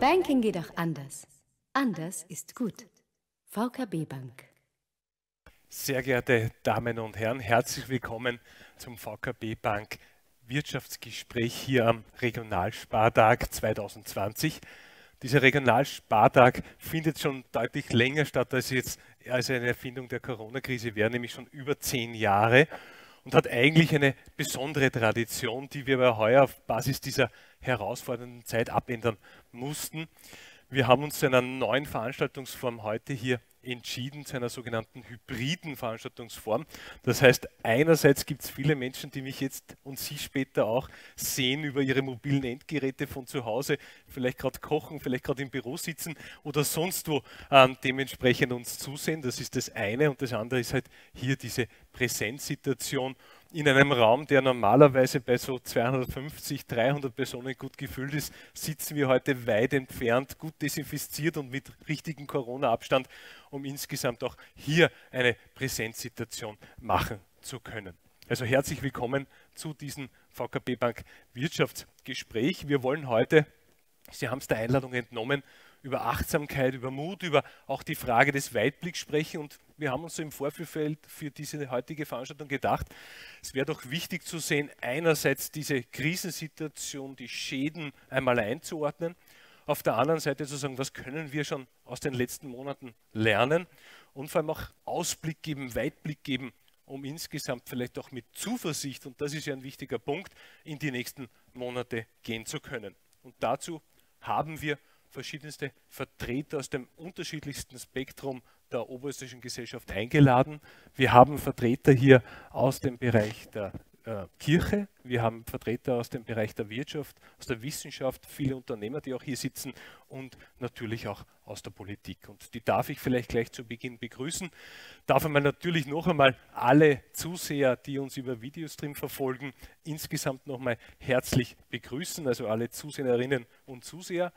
Banking geht auch anders. Anders ist gut. VKB Bank. Sehr geehrte Damen und Herren, herzlich willkommen zum VKB Bank Wirtschaftsgespräch hier am Regionalspartag 2020. Dieser Regionalspartag findet schon deutlich länger statt, als jetzt als eine Erfindung der Corona-Krise wäre, nämlich schon über zehn Jahre und hat eigentlich eine besondere Tradition, die wir aber heuer auf Basis dieser herausfordernden Zeit abändern mussten. Wir haben uns zu einer neuen Veranstaltungsform heute hier entschieden, zu einer sogenannten hybriden Veranstaltungsform. Das heißt, einerseits gibt es viele Menschen, die mich jetzt und Sie später auch sehen über ihre mobilen Endgeräte von zu Hause, vielleicht gerade kochen, vielleicht gerade im Büro sitzen oder sonst wo ähm, dementsprechend uns zusehen. Das ist das eine und das andere ist halt hier diese Präsenzsituation in einem Raum, der normalerweise bei so 250, 300 Personen gut gefüllt ist, sitzen wir heute weit entfernt, gut desinfiziert und mit richtigem Corona-Abstand, um insgesamt auch hier eine Präsenzsituation machen zu können. Also herzlich willkommen zu diesem VKB Bank Wirtschaftsgespräch. Wir wollen heute, Sie haben es der Einladung entnommen, über Achtsamkeit, über Mut, über auch die Frage des Weitblicks sprechen. Und wir haben uns so im Vorfeld für diese heutige Veranstaltung gedacht, es wäre doch wichtig zu sehen, einerseits diese Krisensituation, die Schäden einmal einzuordnen, auf der anderen Seite zu sagen, was können wir schon aus den letzten Monaten lernen und vor allem auch Ausblick geben, Weitblick geben, um insgesamt vielleicht auch mit Zuversicht, und das ist ja ein wichtiger Punkt, in die nächsten Monate gehen zu können. Und dazu haben wir verschiedenste Vertreter aus dem unterschiedlichsten Spektrum der oberösterreichischen Gesellschaft eingeladen. Wir haben Vertreter hier aus dem Bereich der äh, Kirche, wir haben Vertreter aus dem Bereich der Wirtschaft, aus der Wissenschaft, viele Unternehmer, die auch hier sitzen und natürlich auch aus der Politik. Und die darf ich vielleicht gleich zu Beginn begrüßen. Darf einmal natürlich noch einmal alle Zuseher, die uns über Videostream verfolgen, insgesamt nochmal herzlich begrüßen, also alle Zuseherinnen und Zuseher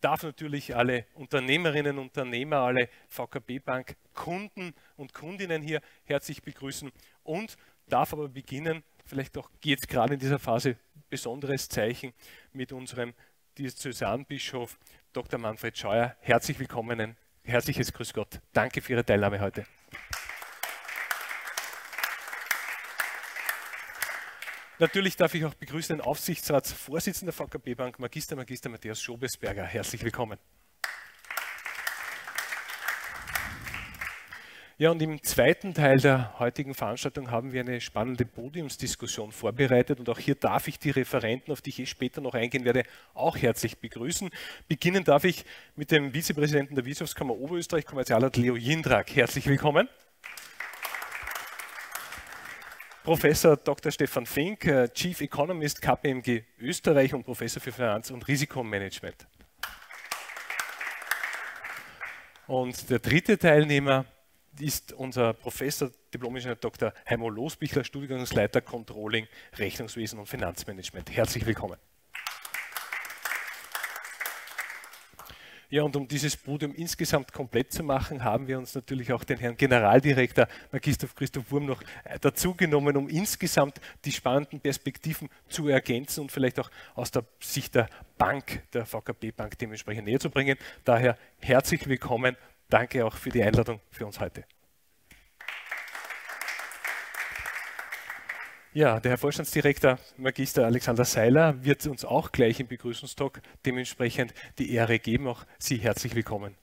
darf natürlich alle Unternehmerinnen und Unternehmer, alle VKB Bank Kunden und Kundinnen hier herzlich begrüßen und darf aber beginnen, vielleicht auch jetzt gerade in dieser Phase besonderes Zeichen mit unserem Diözesanbischof Dr. Manfred Scheuer. Herzlich willkommen, ein herzliches Grüß Gott. Danke für Ihre Teilnahme heute. Natürlich darf ich auch begrüßen den Aufsichtsratsvorsitzenden der VKB Bank, Magister Magister Matthias Schobesberger. Herzlich willkommen. Ja, und im zweiten Teil der heutigen Veranstaltung haben wir eine spannende Podiumsdiskussion vorbereitet und auch hier darf ich die Referenten, auf die ich eh später noch eingehen werde, auch herzlich begrüßen. Beginnen darf ich mit dem Vizepräsidenten der Wirtschaftskammer Oberösterreich, Kommerzialrat Leo Jindrak. Herzlich willkommen. Professor Dr. Stefan Fink, äh, Chief Economist KPMG Österreich und Professor für Finanz- und Risikomanagement. Und der dritte Teilnehmer ist unser Professor, Diplom-Ingenieur Dr. Heimo Losbichler, Studiengangsleiter Controlling, Rechnungswesen und Finanzmanagement. Herzlich willkommen. Ja, und um dieses Podium insgesamt komplett zu machen, haben wir uns natürlich auch den Herrn Generaldirektor Magister Christoph Wurm noch äh, dazugenommen, um insgesamt die spannenden Perspektiven zu ergänzen und vielleicht auch aus der Sicht der Bank, der VKB Bank dementsprechend näher zu bringen. Daher herzlich willkommen. Danke auch für die Einladung für uns heute. Ja, der Herr Vorstandsdirektor Magister Alexander Seiler wird uns auch gleich im Begrüßungstalk dementsprechend die Ehre geben. Auch Sie herzlich willkommen.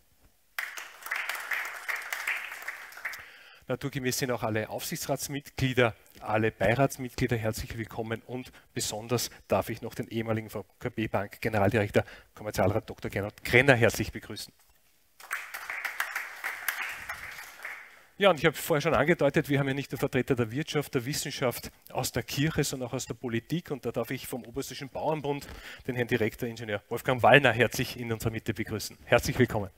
Naturgemäß sind auch alle Aufsichtsratsmitglieder, alle Beiratsmitglieder herzlich willkommen und besonders darf ich noch den ehemaligen VKB Bank Generaldirektor Kommerzialrat Dr. Gernot Krenner herzlich begrüßen. Ja, und ich habe vorher schon angedeutet, wir haben ja nicht nur Vertreter der Wirtschaft, der Wissenschaft, aus der Kirche, sondern auch aus der Politik. Und da darf ich vom Oberösterreichischen Bauernbund den Herrn Direktor, Ingenieur Wolfgang Wallner, herzlich in unserer Mitte begrüßen. Herzlich willkommen.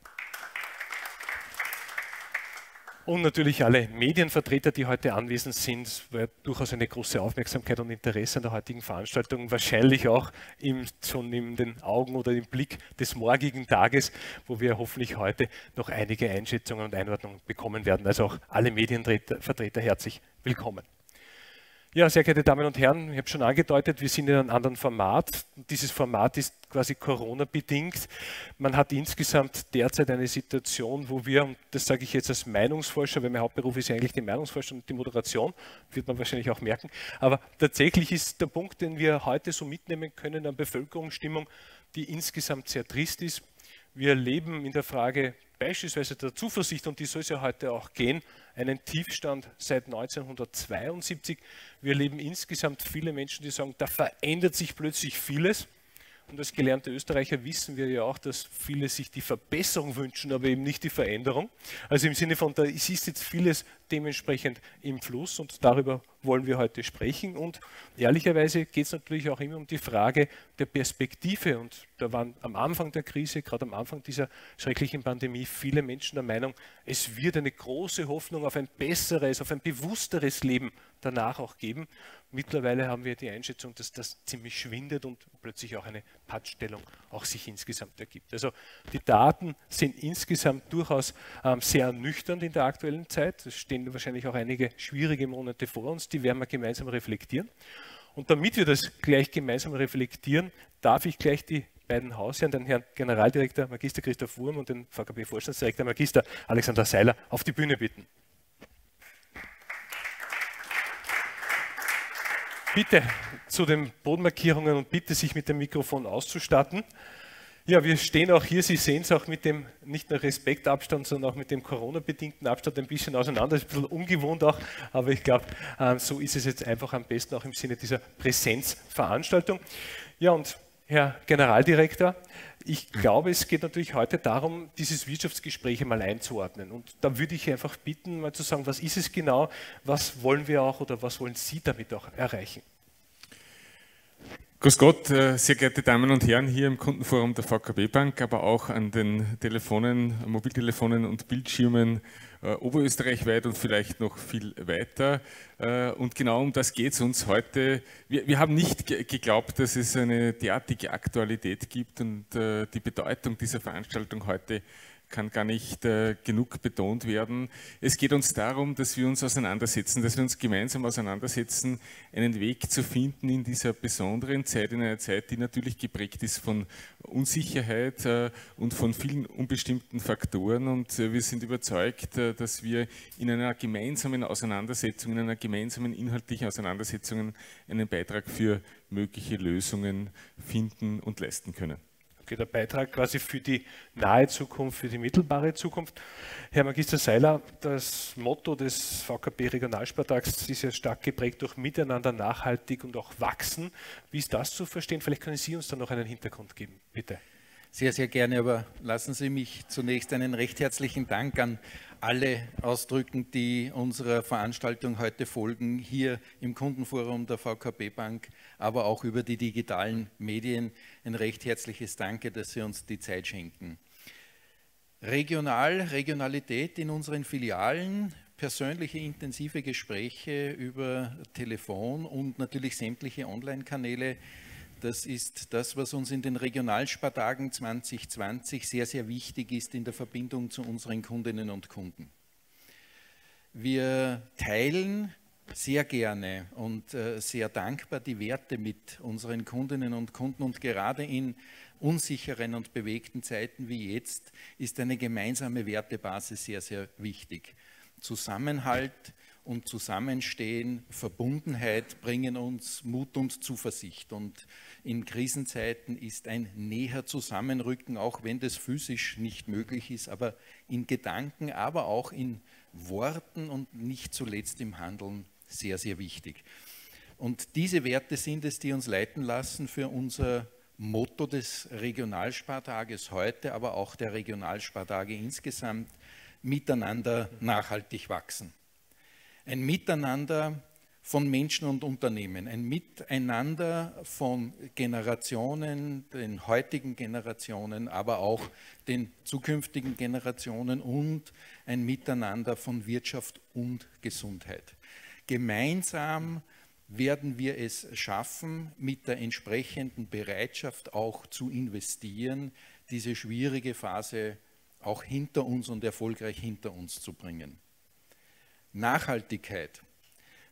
Und natürlich alle Medienvertreter, die heute anwesend sind. Es war durchaus eine große Aufmerksamkeit und Interesse an der heutigen Veranstaltung, wahrscheinlich auch im, schon in den Augen oder im Blick des morgigen Tages, wo wir hoffentlich heute noch einige Einschätzungen und Einordnungen bekommen werden. Also auch alle Medienvertreter herzlich willkommen. Ja, sehr geehrte Damen und Herren, ich habe schon angedeutet, wir sind in einem anderen Format. Dieses Format ist quasi Corona-bedingt. Man hat insgesamt derzeit eine Situation, wo wir, und das sage ich jetzt als Meinungsforscher, weil mein Hauptberuf ist ja eigentlich die Meinungsforscher und die Moderation, wird man wahrscheinlich auch merken, aber tatsächlich ist der Punkt, den wir heute so mitnehmen können an Bevölkerungsstimmung, die insgesamt sehr trist ist. Wir leben in der Frage beispielsweise der Zuversicht, und die soll es ja heute auch gehen, einen Tiefstand seit 1972. Wir erleben insgesamt viele Menschen, die sagen, da verändert sich plötzlich vieles. Und als gelernte Österreicher wissen wir ja auch, dass viele sich die Verbesserung wünschen, aber eben nicht die Veränderung. Also im Sinne von, da ist jetzt vieles dementsprechend im Fluss und darüber wollen wir heute sprechen. Und ehrlicherweise geht es natürlich auch immer um die Frage der Perspektive. Und da waren am Anfang der Krise, gerade am Anfang dieser schrecklichen Pandemie, viele Menschen der Meinung, es wird eine große Hoffnung auf ein besseres, auf ein bewussteres Leben danach auch geben. Mittlerweile haben wir die Einschätzung, dass das ziemlich schwindet und plötzlich auch eine Pattstellung auch sich insgesamt ergibt. Also die Daten sind insgesamt durchaus ähm, sehr ernüchternd in der aktuellen Zeit. Es stehen wahrscheinlich auch einige schwierige Monate vor uns, die werden wir gemeinsam reflektieren. Und damit wir das gleich gemeinsam reflektieren, darf ich gleich die beiden Hausherren, den Herrn Generaldirektor Magister Christoph Wurm und den VKB-Vorstandsdirektor Magister Alexander Seiler auf die Bühne bitten. Bitte zu den Bodenmarkierungen und bitte sich mit dem Mikrofon auszustatten. Ja, wir stehen auch hier, Sie sehen es auch mit dem nicht nur Respektabstand, sondern auch mit dem Corona-bedingten Abstand ein bisschen auseinander. Das ist ein bisschen ungewohnt auch, aber ich glaube, ähm, so ist es jetzt einfach am besten auch im Sinne dieser Präsenzveranstaltung. Ja, und Herr Generaldirektor, ich glaube, es geht natürlich heute darum, dieses Wirtschaftsgespräch einmal einzuordnen. Und da würde ich einfach bitten, mal zu sagen, was ist es genau, was wollen wir auch oder was wollen Sie damit auch erreichen? Grüß Gott, äh, sehr geehrte Damen und Herren hier im Kundenforum der VKB Bank, aber auch an den Telefonen, Mobiltelefonen und Bildschirmen äh, oberösterreichweit und vielleicht noch viel weiter. Äh, und genau um das geht es uns heute. Wir, wir haben nicht geglaubt, dass es eine derartige Aktualität gibt und die Bedeutung dieser Veranstaltung heute kann gar nicht äh, genug betont werden. Es geht uns darum, dass wir uns auseinandersetzen, dass wir uns gemeinsam auseinandersetzen, einen Weg zu finden in dieser besonderen Zeit, in einer Zeit, die natürlich geprägt ist von Unsicherheit äh, und von vielen unbestimmten Faktoren. Und äh, wir sind überzeugt, äh, dass wir in einer gemeinsamen Auseinandersetzung, in einer gemeinsamen inhaltlichen Auseinandersetzung einen Beitrag für mögliche Lösungen finden und leisten können okay, der Beitrag quasi für die nahe Zukunft, für die mittelbare Zukunft. Herr Magister Seiler, das Motto des VKB Regionalspartags ist ja stark geprägt durch Miteinander, nachhaltig und auch wachsen. Wie ist das zu verstehen? Vielleicht können Sie uns da noch einen Hintergrund geben, bitte. Sehr, sehr gerne, aber lassen Sie mich zunächst einen recht herzlichen Dank an alle ausdrücken, die unserer Veranstaltung heute folgen, hier im Kundenforum der VKB Bank, aber auch über die digitalen Medien. Ein recht herzliches Danke, dass Sie uns die Zeit schenken. Regional, Regionalität in unseren Filialen, persönliche intensive Gespräche über Telefon und natürlich sämtliche Online-Kanäle das ist das, was uns in den Regionalspartagen 2020 sehr, sehr wichtig ist in der Verbindung zu unseren Kundinnen und Kunden. Wir teilen sehr gerne und äh, sehr dankbar die Werte mit unseren Kundinnen und Kunden und gerade in unsicheren und bewegten Zeiten wie jetzt ist eine gemeinsame Wertebasis sehr, sehr wichtig. Zusammenhalt, und Zusammenstehen, Verbundenheit bringen uns Mut und Zuversicht. Und in Krisenzeiten ist ein näher Zusammenrücken, auch wenn das physisch nicht möglich ist, aber in Gedanken, aber auch in Worten und nicht zuletzt im Handeln sehr, sehr wichtig. Und diese Werte sind es, die uns leiten lassen für unser Motto des Regionalspartages heute, aber auch der Regionalspartage insgesamt, miteinander nachhaltig wachsen. Ein Miteinander von Menschen und Unternehmen, ein Miteinander von Generationen, den heutigen Generationen, aber auch den zukünftigen Generationen und ein Miteinander von Wirtschaft und Gesundheit. Gemeinsam werden wir es schaffen, mit der entsprechenden Bereitschaft auch zu investieren, diese schwierige Phase auch hinter uns und erfolgreich hinter uns zu bringen. Nachhaltigkeit.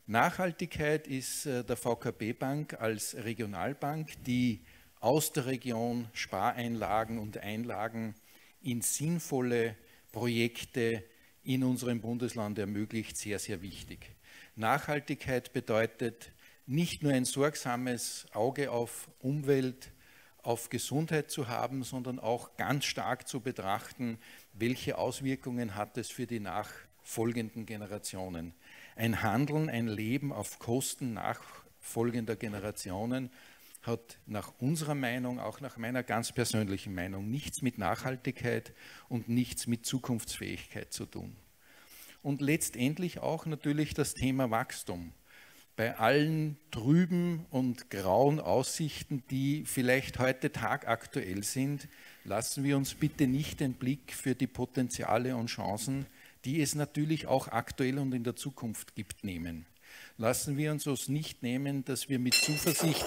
Nachhaltigkeit ist äh, der VKB Bank als Regionalbank, die aus der Region Spareinlagen und Einlagen in sinnvolle Projekte in unserem Bundesland ermöglicht, sehr, sehr wichtig. Nachhaltigkeit bedeutet nicht nur ein sorgsames Auge auf Umwelt, auf Gesundheit zu haben, sondern auch ganz stark zu betrachten, welche Auswirkungen hat es für die nachfolgenden Generationen. Ein Handeln, ein Leben auf Kosten nachfolgender Generationen hat nach unserer Meinung, auch nach meiner ganz persönlichen Meinung, nichts mit Nachhaltigkeit und nichts mit Zukunftsfähigkeit zu tun und letztendlich auch natürlich das Thema Wachstum. Bei allen trüben und grauen Aussichten, die vielleicht heute tagaktuell sind, lassen wir uns bitte nicht den Blick für die Potenziale und Chancen, die es natürlich auch aktuell und in der Zukunft gibt, nehmen. Lassen wir uns das nicht nehmen, dass wir mit Zuversicht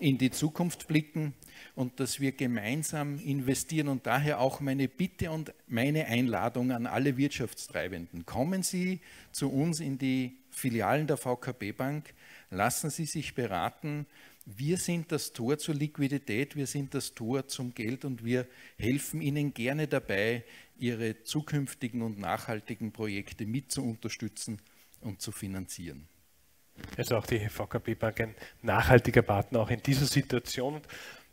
in die Zukunft blicken und dass wir gemeinsam investieren. Und daher auch meine Bitte und meine Einladung an alle Wirtschaftstreibenden. Kommen Sie zu uns in die Filialen der VKB Bank, lassen Sie sich beraten. Wir sind das Tor zur Liquidität, wir sind das Tor zum Geld und wir helfen Ihnen gerne dabei, Ihre zukünftigen und nachhaltigen Projekte mit zu unterstützen und zu finanzieren. Also auch die VKB Bank ein nachhaltiger Partner auch in dieser Situation.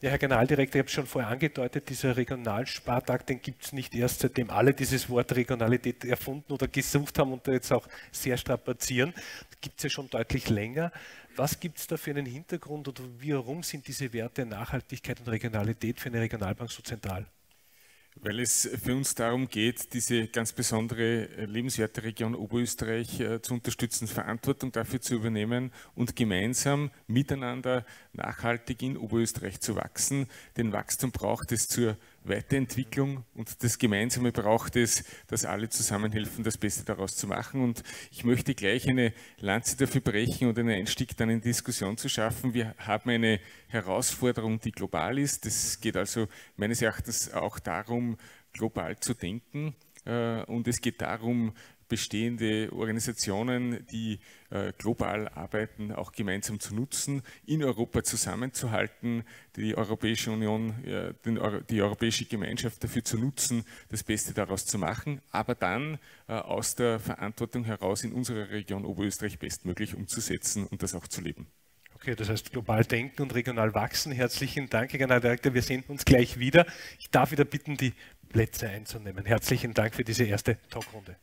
Ja, Herr Generaldirektor, ich habe es schon vorher angedeutet, dieser Regionalspartag, den gibt es nicht erst, seitdem alle dieses Wort Regionalität erfunden oder gesucht haben und da jetzt auch sehr strapazieren. Gibt es ja schon deutlich länger. Was gibt es da für einen Hintergrund oder warum sind diese Werte Nachhaltigkeit und Regionalität für eine Regionalbank so zentral? Weil es für uns darum geht, diese ganz besondere äh, lebenswerte Region Oberösterreich äh, zu unterstützen, Verantwortung dafür zu übernehmen und gemeinsam miteinander nachhaltig in Oberösterreich zu wachsen. Den Wachstum braucht es zur Weiterentwicklung und das Gemeinsame braucht es, dass alle zusammenhelfen, das Beste daraus zu machen. Und ich möchte gleich eine Lanze dafür brechen und einen Einstieg dann in Diskussion zu schaffen. Wir haben eine Herausforderung, die global ist. Es geht also meines Erachtens auch darum, global zu denken. Äh, und es geht darum, bestehende Organisationen, die äh, global arbeiten, auch gemeinsam zu nutzen, in Europa zusammenzuhalten, die Europäische Union, die Europäische Gemeinschaft dafür zu nutzen, das Beste daraus zu machen, aber dann äh, aus der Verantwortung heraus in unserer Region Oberösterreich bestmöglich umzusetzen und das auch zu leben. Okay, das heißt global denken und regional wachsen. Herzlichen Dank, Generaldirektor. Wir sehen uns gleich wieder. Ich darf wieder bitten, die Plätze einzunehmen. Herzlichen Dank für diese erste Talkrunde.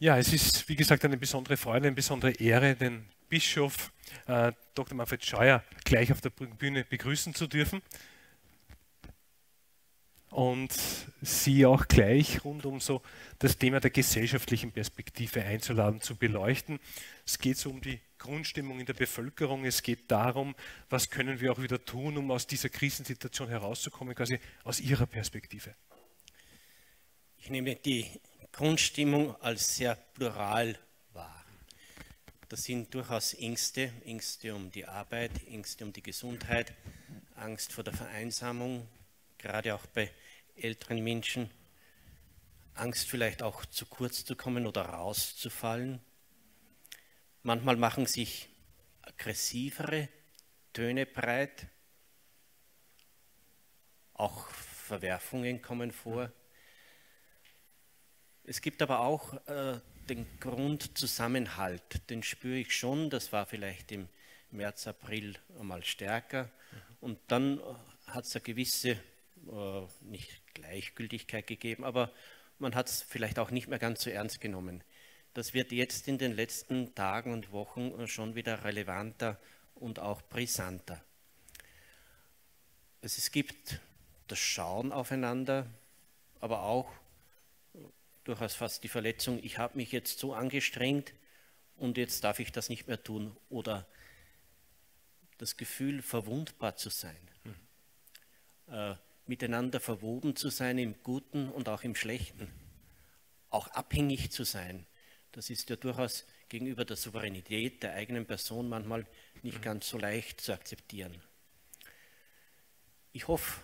Ja, es ist, wie gesagt, eine besondere Freude, eine besondere Ehre, den Bischof äh, Dr. Manfred Scheuer gleich auf der Bühne begrüßen zu dürfen und Sie auch gleich rund um so das Thema der gesellschaftlichen Perspektive einzuladen, zu beleuchten. Es geht so um die Grundstimmung in der Bevölkerung. Es geht darum, was können wir auch wieder tun, um aus dieser Krisensituation herauszukommen, quasi aus Ihrer Perspektive. Ich nehme die Grundstimmung als sehr plural wahr. Das sind durchaus Ängste, Ängste um die Arbeit, Ängste um die Gesundheit, Angst vor der Vereinsamung, gerade auch bei älteren Menschen, Angst vielleicht auch zu kurz zu kommen oder rauszufallen. Manchmal machen sich aggressivere Töne breit, auch Verwerfungen kommen vor. Es gibt aber auch äh, den Grundzusammenhalt, den spüre ich schon, das war vielleicht im März, April einmal stärker. Und dann äh, hat es eine gewisse, äh, nicht Gleichgültigkeit gegeben, aber man hat es vielleicht auch nicht mehr ganz so ernst genommen. Das wird jetzt in den letzten Tagen und Wochen äh, schon wieder relevanter und auch brisanter. Es gibt das Schauen aufeinander, aber auch durchaus fast die Verletzung, ich habe mich jetzt so angestrengt und jetzt darf ich das nicht mehr tun. Oder das Gefühl, verwundbar zu sein, mhm. äh, miteinander verwoben zu sein im Guten und auch im Schlechten, auch abhängig zu sein. Das ist ja durchaus gegenüber der Souveränität der eigenen Person manchmal nicht mhm. ganz so leicht zu akzeptieren. Ich hoffe,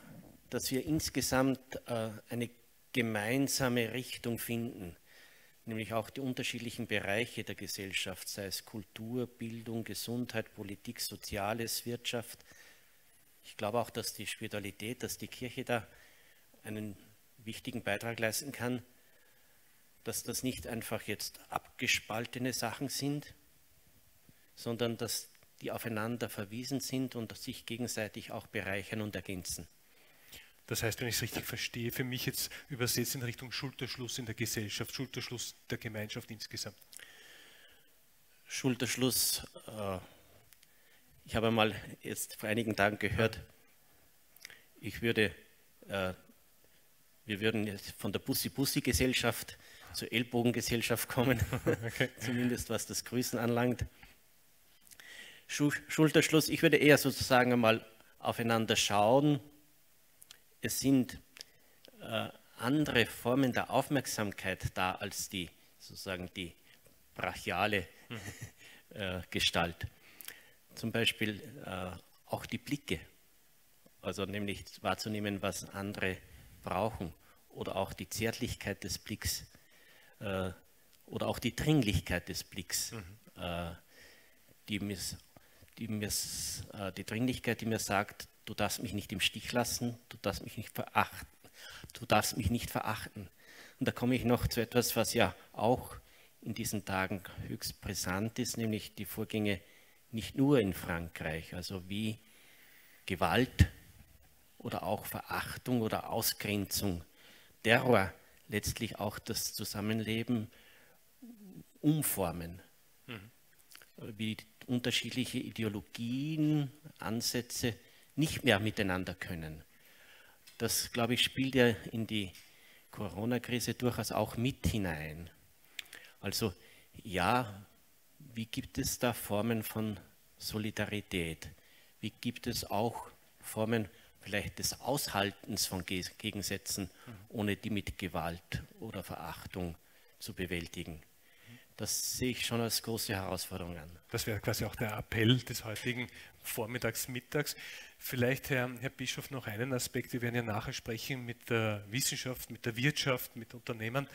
dass wir insgesamt äh, eine gemeinsame Richtung finden, nämlich auch die unterschiedlichen Bereiche der Gesellschaft, sei es Kultur, Bildung, Gesundheit, Politik, Soziales, Wirtschaft. Ich glaube auch, dass die Spiritualität, dass die Kirche da einen wichtigen Beitrag leisten kann, dass das nicht einfach jetzt abgespaltene Sachen sind, sondern dass die aufeinander verwiesen sind und sich gegenseitig auch bereichern und ergänzen. Das heißt, wenn ich es richtig verstehe, für mich jetzt übersetzt in Richtung Schulterschluss in der Gesellschaft, Schulterschluss der Gemeinschaft insgesamt. Schulterschluss, äh, ich habe mal jetzt vor einigen Tagen gehört, ich würde, äh, wir würden jetzt von der Bussi-Bussi-Gesellschaft zur Ellbogengesellschaft kommen, okay. zumindest was das Grüßen anlangt. Schulterschluss, ich würde eher sozusagen einmal aufeinander schauen, es sind äh, andere Formen der Aufmerksamkeit da als die sozusagen die brachiale mhm. äh, Gestalt. Zum Beispiel äh, auch die Blicke, also nämlich wahrzunehmen, was andere brauchen, oder auch die Zärtlichkeit des Blicks äh, oder auch die Dringlichkeit des Blicks, mhm. Äh, die, die, äh, die Dringlichkeit, die mir sagt, du darfst mich nicht im Stich lassen, du darfst mich nicht verachten, du darfst mich nicht verachten. Und da komme ich noch zu etwas, was ja auch in diesen Tagen höchst brisant ist, nämlich die Vorgänge nicht nur in Frankreich, also wie Gewalt oder auch Verachtung oder Ausgrenzung, Terror letztlich auch das Zusammenleben umformen. Mhm. Wie unterschiedliche Ideologien, Ansätze nicht mehr miteinander können. Das, glaube ich, spielt ja in die Corona-Krise durchaus auch mit hinein. Also ja, wie gibt es da Formen von Solidarität? Wie gibt es auch Formen vielleicht des Aushaltens von Gegensätzen, ohne die mit Gewalt oder Verachtung zu bewältigen? Das sehe ich schon als große Herausforderung an. Das wäre quasi auch der Appell des heutigen Vormittags, Mittags. Vielleicht, Herr, Herr Bischof, noch einen Aspekt. Wir werden ja nachher sprechen mit der Wissenschaft, mit der Wirtschaft, mit Unternehmen,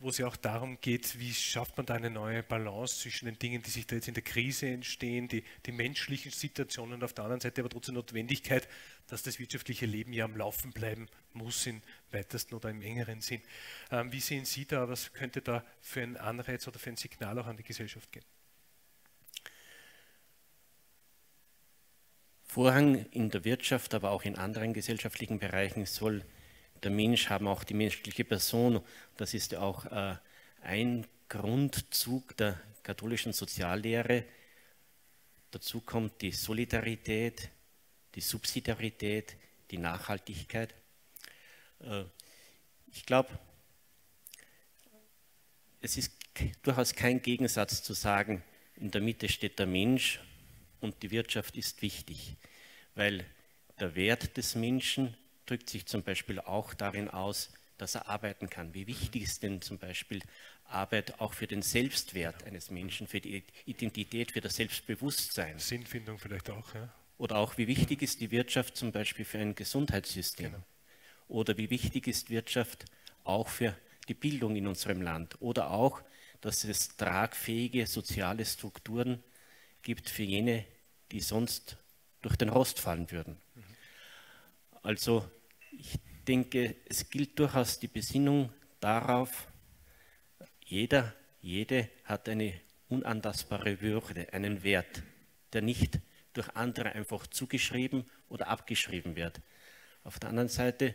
wo es ja auch darum geht, wie schafft man da eine neue Balance zwischen den Dingen, die sich da jetzt in der Krise entstehen, die, die menschlichen Situationen auf der anderen Seite aber trotzdem Notwendigkeit, dass das wirtschaftliche Leben ja am Laufen bleiben muss, im weitesten oder im engeren Sinn. Ähm, wie sehen Sie da, was könnte da für ein Anreiz oder für ein Signal auch an die Gesellschaft gehen? Vorrang in der Wirtschaft, aber auch in anderen gesellschaftlichen Bereichen soll der Mensch haben, auch die menschliche Person. Das ist ja auch äh, ein Grundzug der katholischen Soziallehre. Dazu kommt die Solidarität, die Subsidiarität, die Nachhaltigkeit. Äh, ich glaube, es ist durchaus kein Gegensatz zu sagen, in der Mitte steht der Mensch und die Wirtschaft ist wichtig, weil der Wert des Menschen drückt sich zum Beispiel auch darin aus, dass er arbeiten kann. Wie wichtig ist denn zum Beispiel Arbeit auch für den Selbstwert eines Menschen, für die Identität, für das Selbstbewusstsein? Sinnfindung vielleicht auch, ja. Oder auch, wie wichtig ist die Wirtschaft zum Beispiel für ein Gesundheitssystem? Genau. Oder wie wichtig ist Wirtschaft auch für die Bildung in unserem Land? Oder auch, dass es tragfähige soziale Strukturen gibt für jene, die sonst durch den Rost fallen würden. Also ich denke, es gilt durchaus die Besinnung darauf, jeder, jede hat eine unantastbare Würde, einen Wert, der nicht durch andere einfach zugeschrieben oder abgeschrieben wird. Auf der anderen Seite,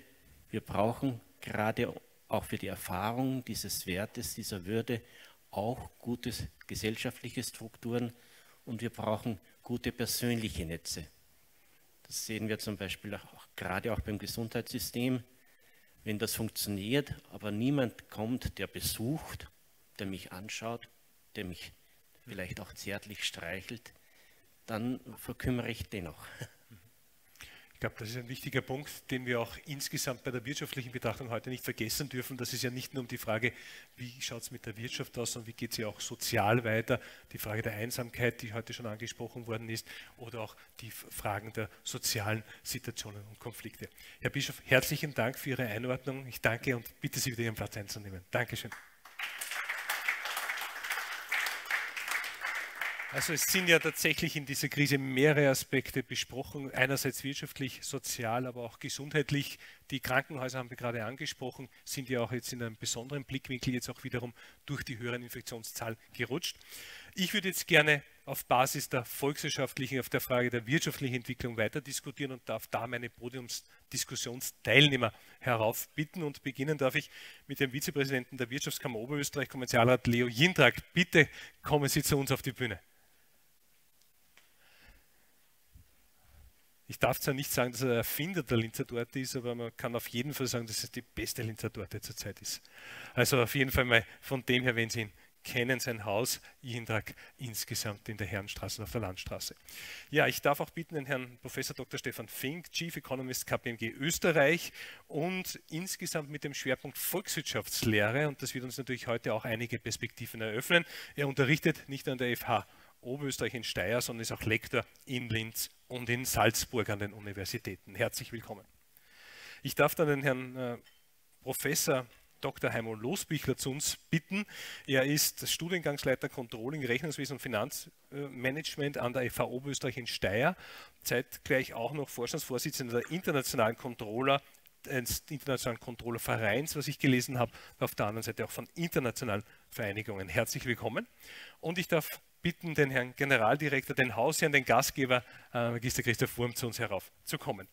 wir brauchen gerade auch für die Erfahrung dieses Wertes, dieser Würde auch gute gesellschaftliche Strukturen, und wir brauchen gute persönliche Netze. Das sehen wir zum Beispiel auch, gerade auch beim Gesundheitssystem. Wenn das funktioniert, aber niemand kommt, der besucht, der mich anschaut, der mich vielleicht auch zärtlich streichelt, dann verkümmere ich dennoch. Ich glaube, das ist ein wichtiger Punkt, den wir auch insgesamt bei der wirtschaftlichen Betrachtung heute nicht vergessen dürfen. Das ist ja nicht nur um die Frage, wie schaut es mit der Wirtschaft aus, sondern wie geht es ja auch sozial weiter. Die Frage der Einsamkeit, die heute schon angesprochen worden ist, oder auch die Fragen der sozialen Situationen und Konflikte. Herr Bischof, herzlichen Dank für Ihre Einordnung. Ich danke und bitte Sie wieder Ihren Platz einzunehmen. Dankeschön. Also es sind ja tatsächlich in dieser Krise mehrere Aspekte besprochen, einerseits wirtschaftlich, sozial, aber auch gesundheitlich. Die Krankenhäuser haben wir gerade angesprochen, sind ja auch jetzt in einem besonderen Blickwinkel jetzt auch wiederum durch die höheren Infektionszahlen gerutscht. Ich würde jetzt gerne auf Basis der volkswirtschaftlichen, auf der Frage der wirtschaftlichen Entwicklung weiter diskutieren und darf da meine Podiumsdiskussionsteilnehmer heraufbitten. Und beginnen darf ich mit dem Vizepräsidenten der Wirtschaftskammer Oberösterreich, Kommerzialrat Leo Jindrak. Bitte kommen Sie zu uns auf die Bühne. Ich darf zwar nicht sagen, dass er der Erfinder der Linzer Torte ist, aber man kann auf jeden Fall sagen, dass es die beste Linzer Torte zurzeit ist. Also auf jeden Fall mal von dem her, wenn Sie ihn kennen, sein Haus, Jindrak insgesamt in der Herrenstraße und auf der Landstraße. Ja, ich darf auch bitten den Herrn Professor Dr. Stefan Fink, Chief Economist KPMG Österreich und insgesamt mit dem Schwerpunkt Volkswirtschaftslehre und das wird uns natürlich heute auch einige Perspektiven eröffnen. Er unterrichtet nicht an der FH Oberösterreich in Steyr, sondern ist auch Lektor in Linz und in Salzburg an den Universitäten. Herzlich willkommen. Ich darf dann den Herrn äh, Professor Dr. Heimo Losbichler zu uns bitten. Er ist Studiengangsleiter Controlling, Rechnungswesen und Finanzmanagement an der FH Oberösterreich in Steyr, zeitgleich auch noch Vorstandsvorsitzender der internationalen Controller eines internationalen Controllervereins, was ich gelesen habe, auf der anderen Seite auch von internationalen Vereinigungen. Herzlich willkommen. Und ich darf bitten, den Herrn Generaldirektor, den Hausherrn, den Gastgeber, äh, Magister Christoph Wurm, zu uns heraufzukommen.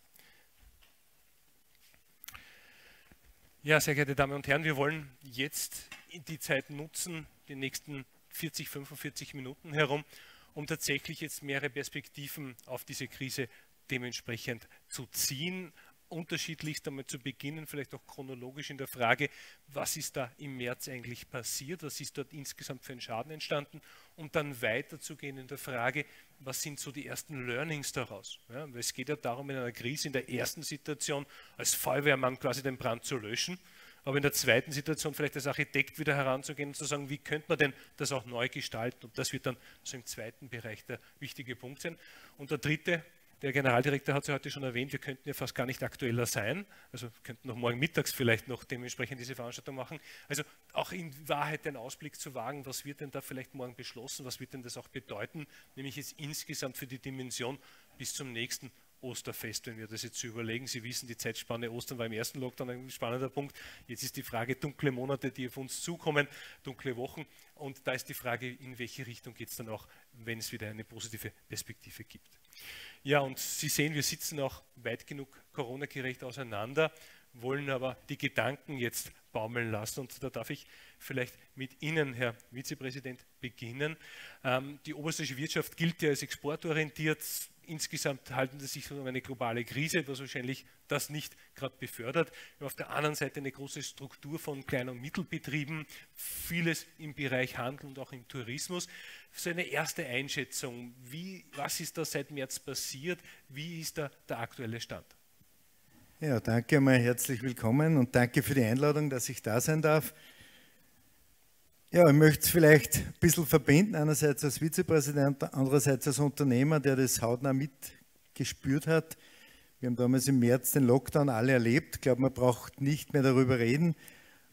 Ja, sehr geehrte Damen und Herren, wir wollen jetzt die Zeit nutzen, die nächsten 40, 45 Minuten herum, um tatsächlich jetzt mehrere Perspektiven auf diese Krise dementsprechend zu ziehen, unterschiedlichst einmal zu beginnen, vielleicht auch chronologisch in der Frage, was ist da im März eigentlich passiert, was ist dort insgesamt für ein Schaden entstanden, um dann weiterzugehen in der Frage, was sind so die ersten Learnings daraus. Ja, weil es geht ja darum, in einer Krise, in der ersten Situation als Feuerwehrmann quasi den Brand zu löschen, aber in der zweiten Situation vielleicht als Architekt wieder heranzugehen und zu sagen, wie könnte man denn das auch neu gestalten? Und das wird dann so im zweiten Bereich der wichtige Punkt sein. Und der dritte der Generaldirektor hat es ja heute schon erwähnt, wir könnten ja fast gar nicht aktueller sein. Also könnten noch morgen mittags vielleicht noch dementsprechend diese Veranstaltung machen. Also auch in Wahrheit den Ausblick zu wagen, was wird denn da vielleicht morgen beschlossen, was wird denn das auch bedeuten, nämlich jetzt insgesamt für die Dimension bis zum nächsten Osterfest, wenn wir das jetzt überlegen. Sie wissen, die Zeitspanne Ostern war im ersten Lockdown ein spannender Punkt. Jetzt ist die Frage dunkle Monate, die auf uns zukommen, dunkle Wochen. Und da ist die Frage, in welche Richtung geht es dann auch, wenn es wieder eine positive Perspektive gibt. Ja, und Sie sehen, wir sitzen auch weit genug Corona-gerecht auseinander, wollen aber die Gedanken jetzt baumeln lassen. Und da darf ich vielleicht mit Ihnen, Herr Vizepräsident, beginnen. Ähm, die oberösterreichische Wirtschaft gilt ja als exportorientiert insgesamt halten sie sich um eine globale Krise, was wahrscheinlich das nicht gerade befördert. Wir haben auf der anderen Seite eine große Struktur von Klein- und Mittelbetrieben, vieles im Bereich Handel und auch im Tourismus. So eine erste Einschätzung, wie, was ist da seit März passiert, wie ist da der aktuelle Stand? Ja, danke einmal, herzlich willkommen und danke für die Einladung, dass ich da sein darf. Ja, ich möchte es vielleicht ein bisschen verbinden, einerseits als Vizepräsident, andererseits als Unternehmer, der das hautnah mitgespürt hat. Wir haben damals im März den Lockdown alle erlebt. Ich glaube, man braucht nicht mehr darüber reden.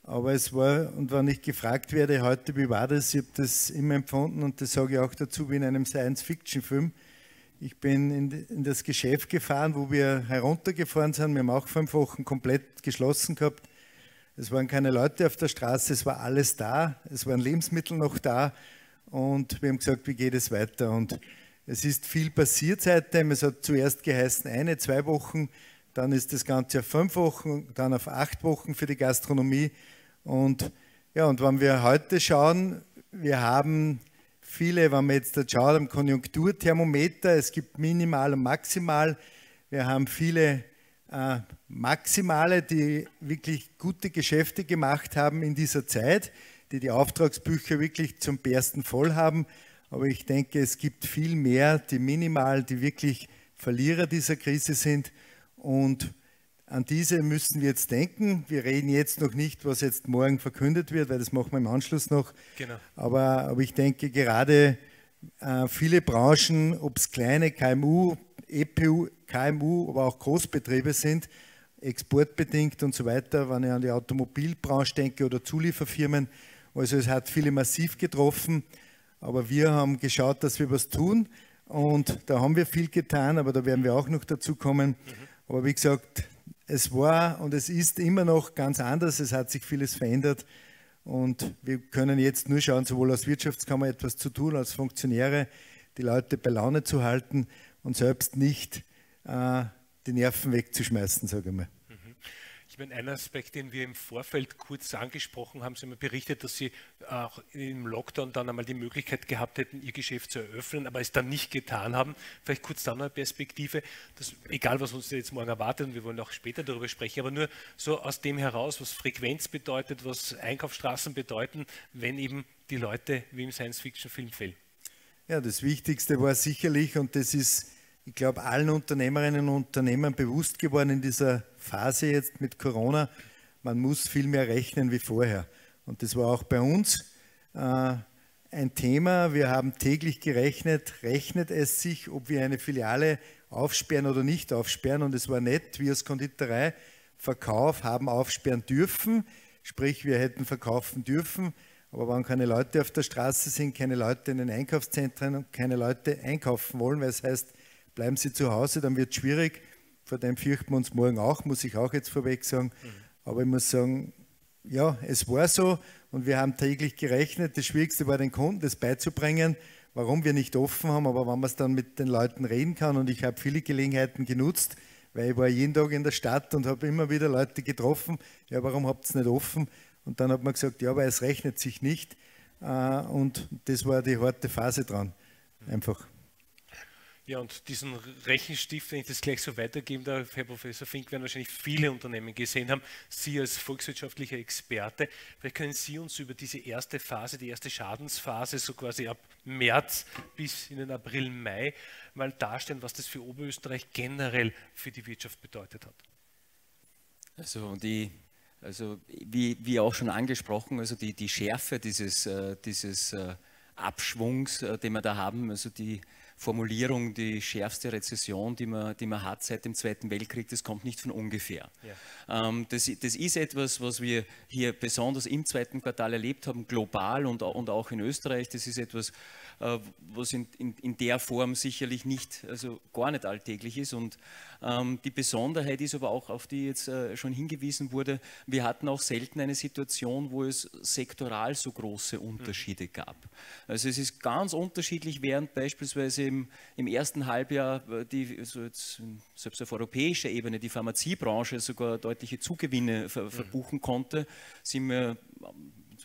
Aber es war, und wenn ich gefragt werde heute, wie war das, ich habe das immer empfunden und das sage ich auch dazu wie in einem Science-Fiction-Film. Ich bin in, in das Geschäft gefahren, wo wir heruntergefahren sind. Wir haben auch fünf Wochen komplett geschlossen gehabt es waren keine Leute auf der Straße, es war alles da, es waren Lebensmittel noch da und wir haben gesagt, wie geht es weiter? Und es ist viel passiert seitdem. Es hat zuerst geheißen, eine, zwei Wochen, dann ist das Ganze auf fünf Wochen, dann auf acht Wochen für die Gastronomie. Und ja, und wenn wir heute schauen, wir haben viele, wenn man jetzt da schaut, am Konjunkturthermometer, es gibt minimal und maximal. Wir haben viele äh, Maximale, die wirklich gute Geschäfte gemacht haben in dieser Zeit, die die Auftragsbücher wirklich zum Bersten voll haben. Aber ich denke, es gibt viel mehr, die minimal, die wirklich Verlierer dieser Krise sind. Und an diese müssen wir jetzt denken. Wir reden jetzt noch nicht, was jetzt morgen verkündet wird, weil das machen wir im Anschluss noch. Genau. Aber, aber ich denke, gerade äh, viele Branchen, ob es kleine KMU, EPU, KMU, aber auch Großbetriebe sind, exportbedingt und so weiter, wenn ich an die Automobilbranche denke oder Zulieferfirmen. Also es hat viele massiv getroffen, aber wir haben geschaut, dass wir was tun und da haben wir viel getan, aber da werden wir auch noch dazu kommen. Mhm. Aber wie gesagt, es war und es ist immer noch ganz anders. Es hat sich vieles verändert. Und wir können jetzt nur schauen, sowohl als Wirtschaftskammer etwas zu tun, als Funktionäre, die Leute bei Laune zu halten und selbst nicht äh, die Nerven wegzuschmeißen, sage ich mal meine, ein Aspekt, den wir im Vorfeld kurz angesprochen haben, Sie haben berichtet, dass Sie auch im Lockdown dann einmal die Möglichkeit gehabt hätten, Ihr Geschäft zu eröffnen, aber es dann nicht getan haben. Vielleicht kurz dann eine Perspektive, dass, egal was uns jetzt morgen erwartet, und wir wollen auch später darüber sprechen, aber nur so aus dem heraus, was Frequenz bedeutet, was Einkaufsstraßen bedeuten, wenn eben die Leute wie im Science-Fiction-Film fehlen. Ja, das Wichtigste war sicherlich, und das ist ich glaube, allen Unternehmerinnen und Unternehmern bewusst geworden in dieser Phase jetzt mit Corona, man muss viel mehr rechnen wie vorher. Und das war auch bei uns äh, ein Thema. Wir haben täglich gerechnet, rechnet es sich, ob wir eine Filiale aufsperren oder nicht aufsperren. Und es war nett, wir als Konditorei Verkauf haben aufsperren dürfen, sprich wir hätten verkaufen dürfen. Aber wenn keine Leute auf der Straße sind, keine Leute in den Einkaufszentren und keine Leute einkaufen wollen, weil es heißt, bleiben Sie zu Hause, dann wird es schwierig. Vor dem fürchten wir uns morgen auch, muss ich auch jetzt vorweg sagen. Mhm. Aber ich muss sagen, ja, es war so und wir haben täglich gerechnet. Das Schwierigste war den Kunden, das beizubringen, warum wir nicht offen haben, aber wenn man es dann mit den Leuten reden kann und ich habe viele Gelegenheiten genutzt, weil ich war jeden Tag in der Stadt und habe immer wieder Leute getroffen, ja, warum habt ihr es nicht offen? Und dann hat man gesagt, ja, weil es rechnet sich nicht. Äh, und das war die harte Phase dran. Einfach. Ja, und diesen Rechenstift, wenn ich das gleich so weitergeben darf, Herr Professor Fink, werden wahrscheinlich viele Unternehmen gesehen haben. Sie als volkswirtschaftlicher Experte, vielleicht können Sie uns über diese erste Phase, die erste Schadensphase, so quasi ab März bis in den April, Mai, mal darstellen, was das für Oberösterreich generell für die Wirtschaft bedeutet hat. Also die also wie, wie auch schon angesprochen, also die, die Schärfe dieses, äh, dieses äh, Abschwungs, äh, den wir da haben, also die, Formulierung, die schärfste Rezession, die man, die man hat seit dem Zweiten Weltkrieg, das kommt nicht von ungefähr. Ja. Ähm, das, das, ist etwas, was wir hier besonders im zweiten Quartal erlebt haben, global und, und auch in Österreich. Das ist etwas, was in, in, in, der Form sicherlich nicht, also gar nicht alltäglich ist. Und ähm, die Besonderheit ist aber auch, auf die jetzt äh, schon hingewiesen wurde, wir hatten auch selten eine Situation, wo es sektoral so große Unterschiede mhm. gab. Also es ist ganz unterschiedlich, während beispielsweise im, im ersten Halbjahr äh, die, also jetzt, selbst auf europäischer Ebene die Pharmaziebranche sogar deutliche Zugewinne ver, mhm. verbuchen konnte, sind wir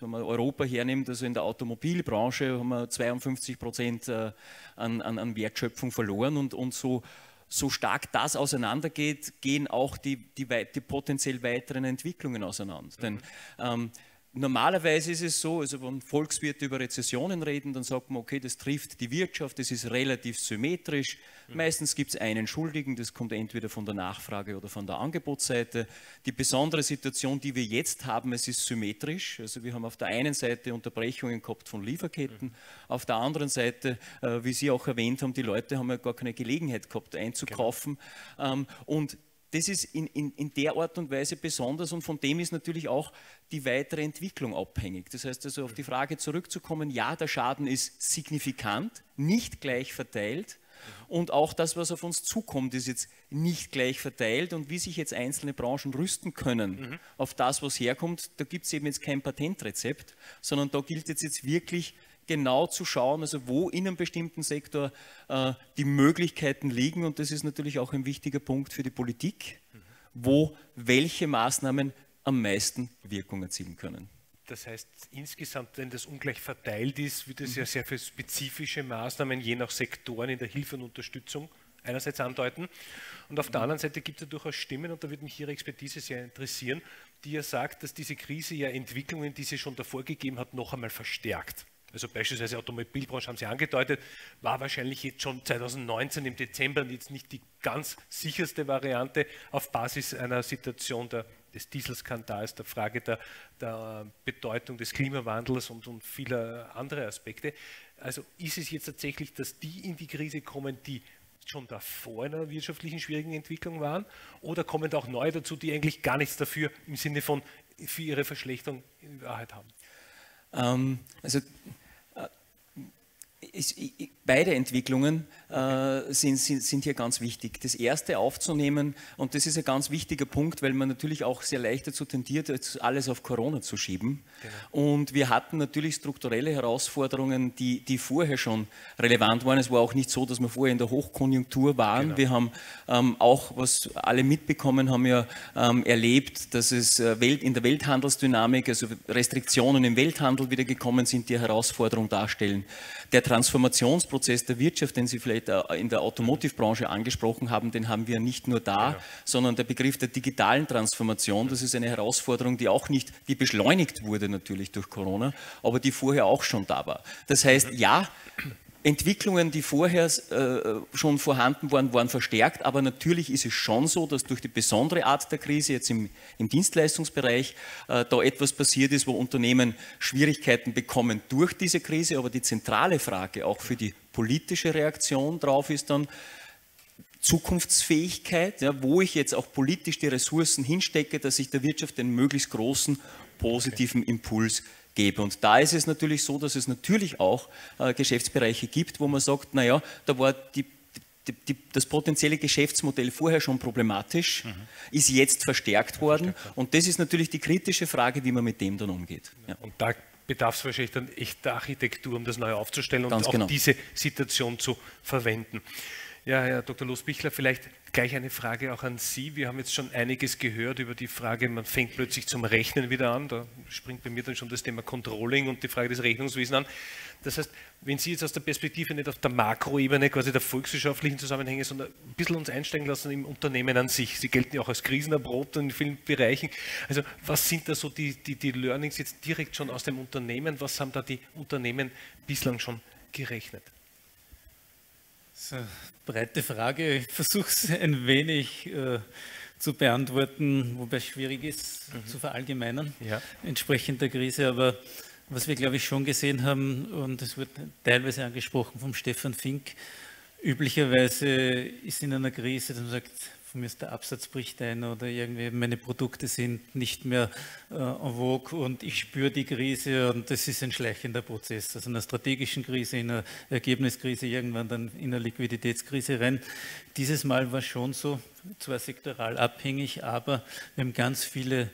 wenn man Europa hernimmt, also in der Automobilbranche haben wir 52 Prozent äh, an, an, an, Wertschöpfung verloren und, und so, so stark das auseinandergeht, gehen auch die, die, die potenziell weiteren Entwicklungen auseinander. Denn ähm, Normalerweise ist es so, also wenn Volkswirte über Rezessionen reden, dann sagt man, okay, das trifft die Wirtschaft, das ist relativ symmetrisch. Mhm. Meistens gibt es einen Schuldigen, das kommt entweder von der Nachfrage oder von der Angebotsseite. Die besondere Situation, die wir jetzt haben, es ist symmetrisch. Also wir haben auf der einen Seite Unterbrechungen gehabt von Lieferketten, mhm. auf der anderen Seite, äh, wie Sie auch erwähnt haben, die Leute haben ja gar keine Gelegenheit gehabt einzukaufen. Genau. Ähm, und das ist in, in, in der Art und Weise besonders und von dem ist natürlich auch die weitere Entwicklung abhängig. Das heißt also, auf die Frage zurückzukommen, ja, der Schaden ist signifikant, nicht gleich verteilt und auch das, was auf uns zukommt, ist jetzt nicht gleich verteilt und wie sich jetzt einzelne Branchen rüsten können mhm. auf das, was herkommt, da gibt es eben jetzt kein Patentrezept, sondern da gilt jetzt, jetzt wirklich genau zu schauen, also wo in einem bestimmten Sektor äh, die Möglichkeiten liegen. Und das ist natürlich auch ein wichtiger Punkt für die Politik, wo welche Maßnahmen am meisten Wirkung erzielen können. Das heißt, insgesamt, wenn das ungleich verteilt ist, wird es ja sehr für spezifische Maßnahmen je nach Sektoren in der Hilfe und Unterstützung einerseits andeuten. Und auf der anderen Seite gibt es ja durchaus Stimmen, und da würde mich Ihre Expertise sehr interessieren, die ja sagt, dass diese Krise ja Entwicklungen, die sie schon davor gegeben hat, noch einmal verstärkt. Also beispielsweise Automobilbranche haben Sie angedeutet, war wahrscheinlich jetzt schon 2019 im Dezember jetzt nicht die ganz sicherste Variante auf Basis einer Situation der, des Dieselskandals, der Frage der, der Bedeutung des Klimawandels und, und vieler andere Aspekte. Also ist es jetzt tatsächlich, dass die in die Krise kommen, die schon davor in einer wirtschaftlichen schwierigen Entwicklung waren? Oder kommen da auch neue dazu, die eigentlich gar nichts dafür im Sinne von für ihre Verschlechterung in Wahrheit haben? Ähm, also ist, beide Entwicklungen äh, sind, sind, sind, hier ganz wichtig. Das erste aufzunehmen, und das ist ein ganz wichtiger Punkt, weil man natürlich auch sehr leicht dazu tendiert, alles auf Corona zu schieben. Genau. Und wir hatten natürlich strukturelle Herausforderungen, die, die vorher schon relevant waren. Es war auch nicht so, dass wir vorher in der Hochkonjunktur waren. Genau. Wir haben ähm, auch, was alle mitbekommen haben, ja ähm, erlebt, dass es äh, Welt, in der Welthandelsdynamik, also Restriktionen im Welthandel wieder gekommen sind, die Herausforderung darstellen. Der Transformationsprozess der Wirtschaft, den Sie vielleicht äh, in der Automotive-Branche angesprochen haben, den haben wir nicht nur da, ja. sondern der Begriff der digitalen Transformation, das ist eine Herausforderung, die auch nicht, die beschleunigt wurde natürlich durch Corona, aber die vorher auch schon da war. Das heißt, ja, Entwicklungen, die vorher äh, schon vorhanden waren, waren verstärkt, aber natürlich ist es schon so, dass durch die besondere Art der Krise jetzt im, im Dienstleistungsbereich äh, da etwas passiert ist, wo Unternehmen Schwierigkeiten bekommen durch diese Krise. Aber die zentrale Frage auch für die politische Reaktion darauf ist dann, Zukunftsfähigkeit, ja, wo ich jetzt auch politisch die Ressourcen hinstecke, dass ich der Wirtschaft einen möglichst großen positiven Impuls gebe. Und da ist es natürlich so, dass es natürlich auch äh, Geschäftsbereiche gibt, wo man sagt, naja, da war die, die, die, das potenzielle Geschäftsmodell vorher schon problematisch, mhm. ist jetzt verstärkt worden. Verstärkt, Und das ist natürlich die kritische Frage, wie man mit dem dann umgeht. Ja. Und da bedarf es wahrscheinlich dann echter Architektur, um das neu aufzustellen und Ganz auch genau. diese Situation zu verwenden. Ja, Herr Dr. Losbichler, vielleicht gleich eine Frage auch an Sie. Wir haben jetzt schon einiges gehört über die Frage, man fängt plötzlich zum Rechnen wieder an. Da springt bei mir dann schon das Thema Controlling und die Frage des Rechnungswesens an. Das heißt, wenn Sie jetzt aus der Perspektive nicht auf der Makroebene quasi der volkswirtschaftlichen Zusammenhänge, sondern ein bisschen uns einsteigen lassen im Unternehmen an sich. Sie gelten ja auch als krisenerprobt in vielen Bereichen. Also was sind da so die, die, die Learnings jetzt direkt schon aus dem Unternehmen? Was haben da die Unternehmen bislang schon gerechnet? Das ist eine breite Frage. Ich versuche es ein wenig äh, zu beantworten, wobei es schwierig ist mhm. zu verallgemeinern, ja. entsprechend der Krise. Aber was wir, glaube ich, schon gesehen haben, und es wird teilweise angesprochen vom Stefan Fink, üblicherweise ist in einer Krise, dass man sagt, von der Absatz bricht ein oder irgendwie meine Produkte sind nicht mehr äh, en vogue und ich spüre die Krise und das ist ein schleichender Prozess. Also in einer strategischen Krise, in einer Ergebniskrise, irgendwann dann in einer Liquiditätskrise rein. Dieses Mal war schon so, zwar sektoral abhängig, aber wir haben ganz viele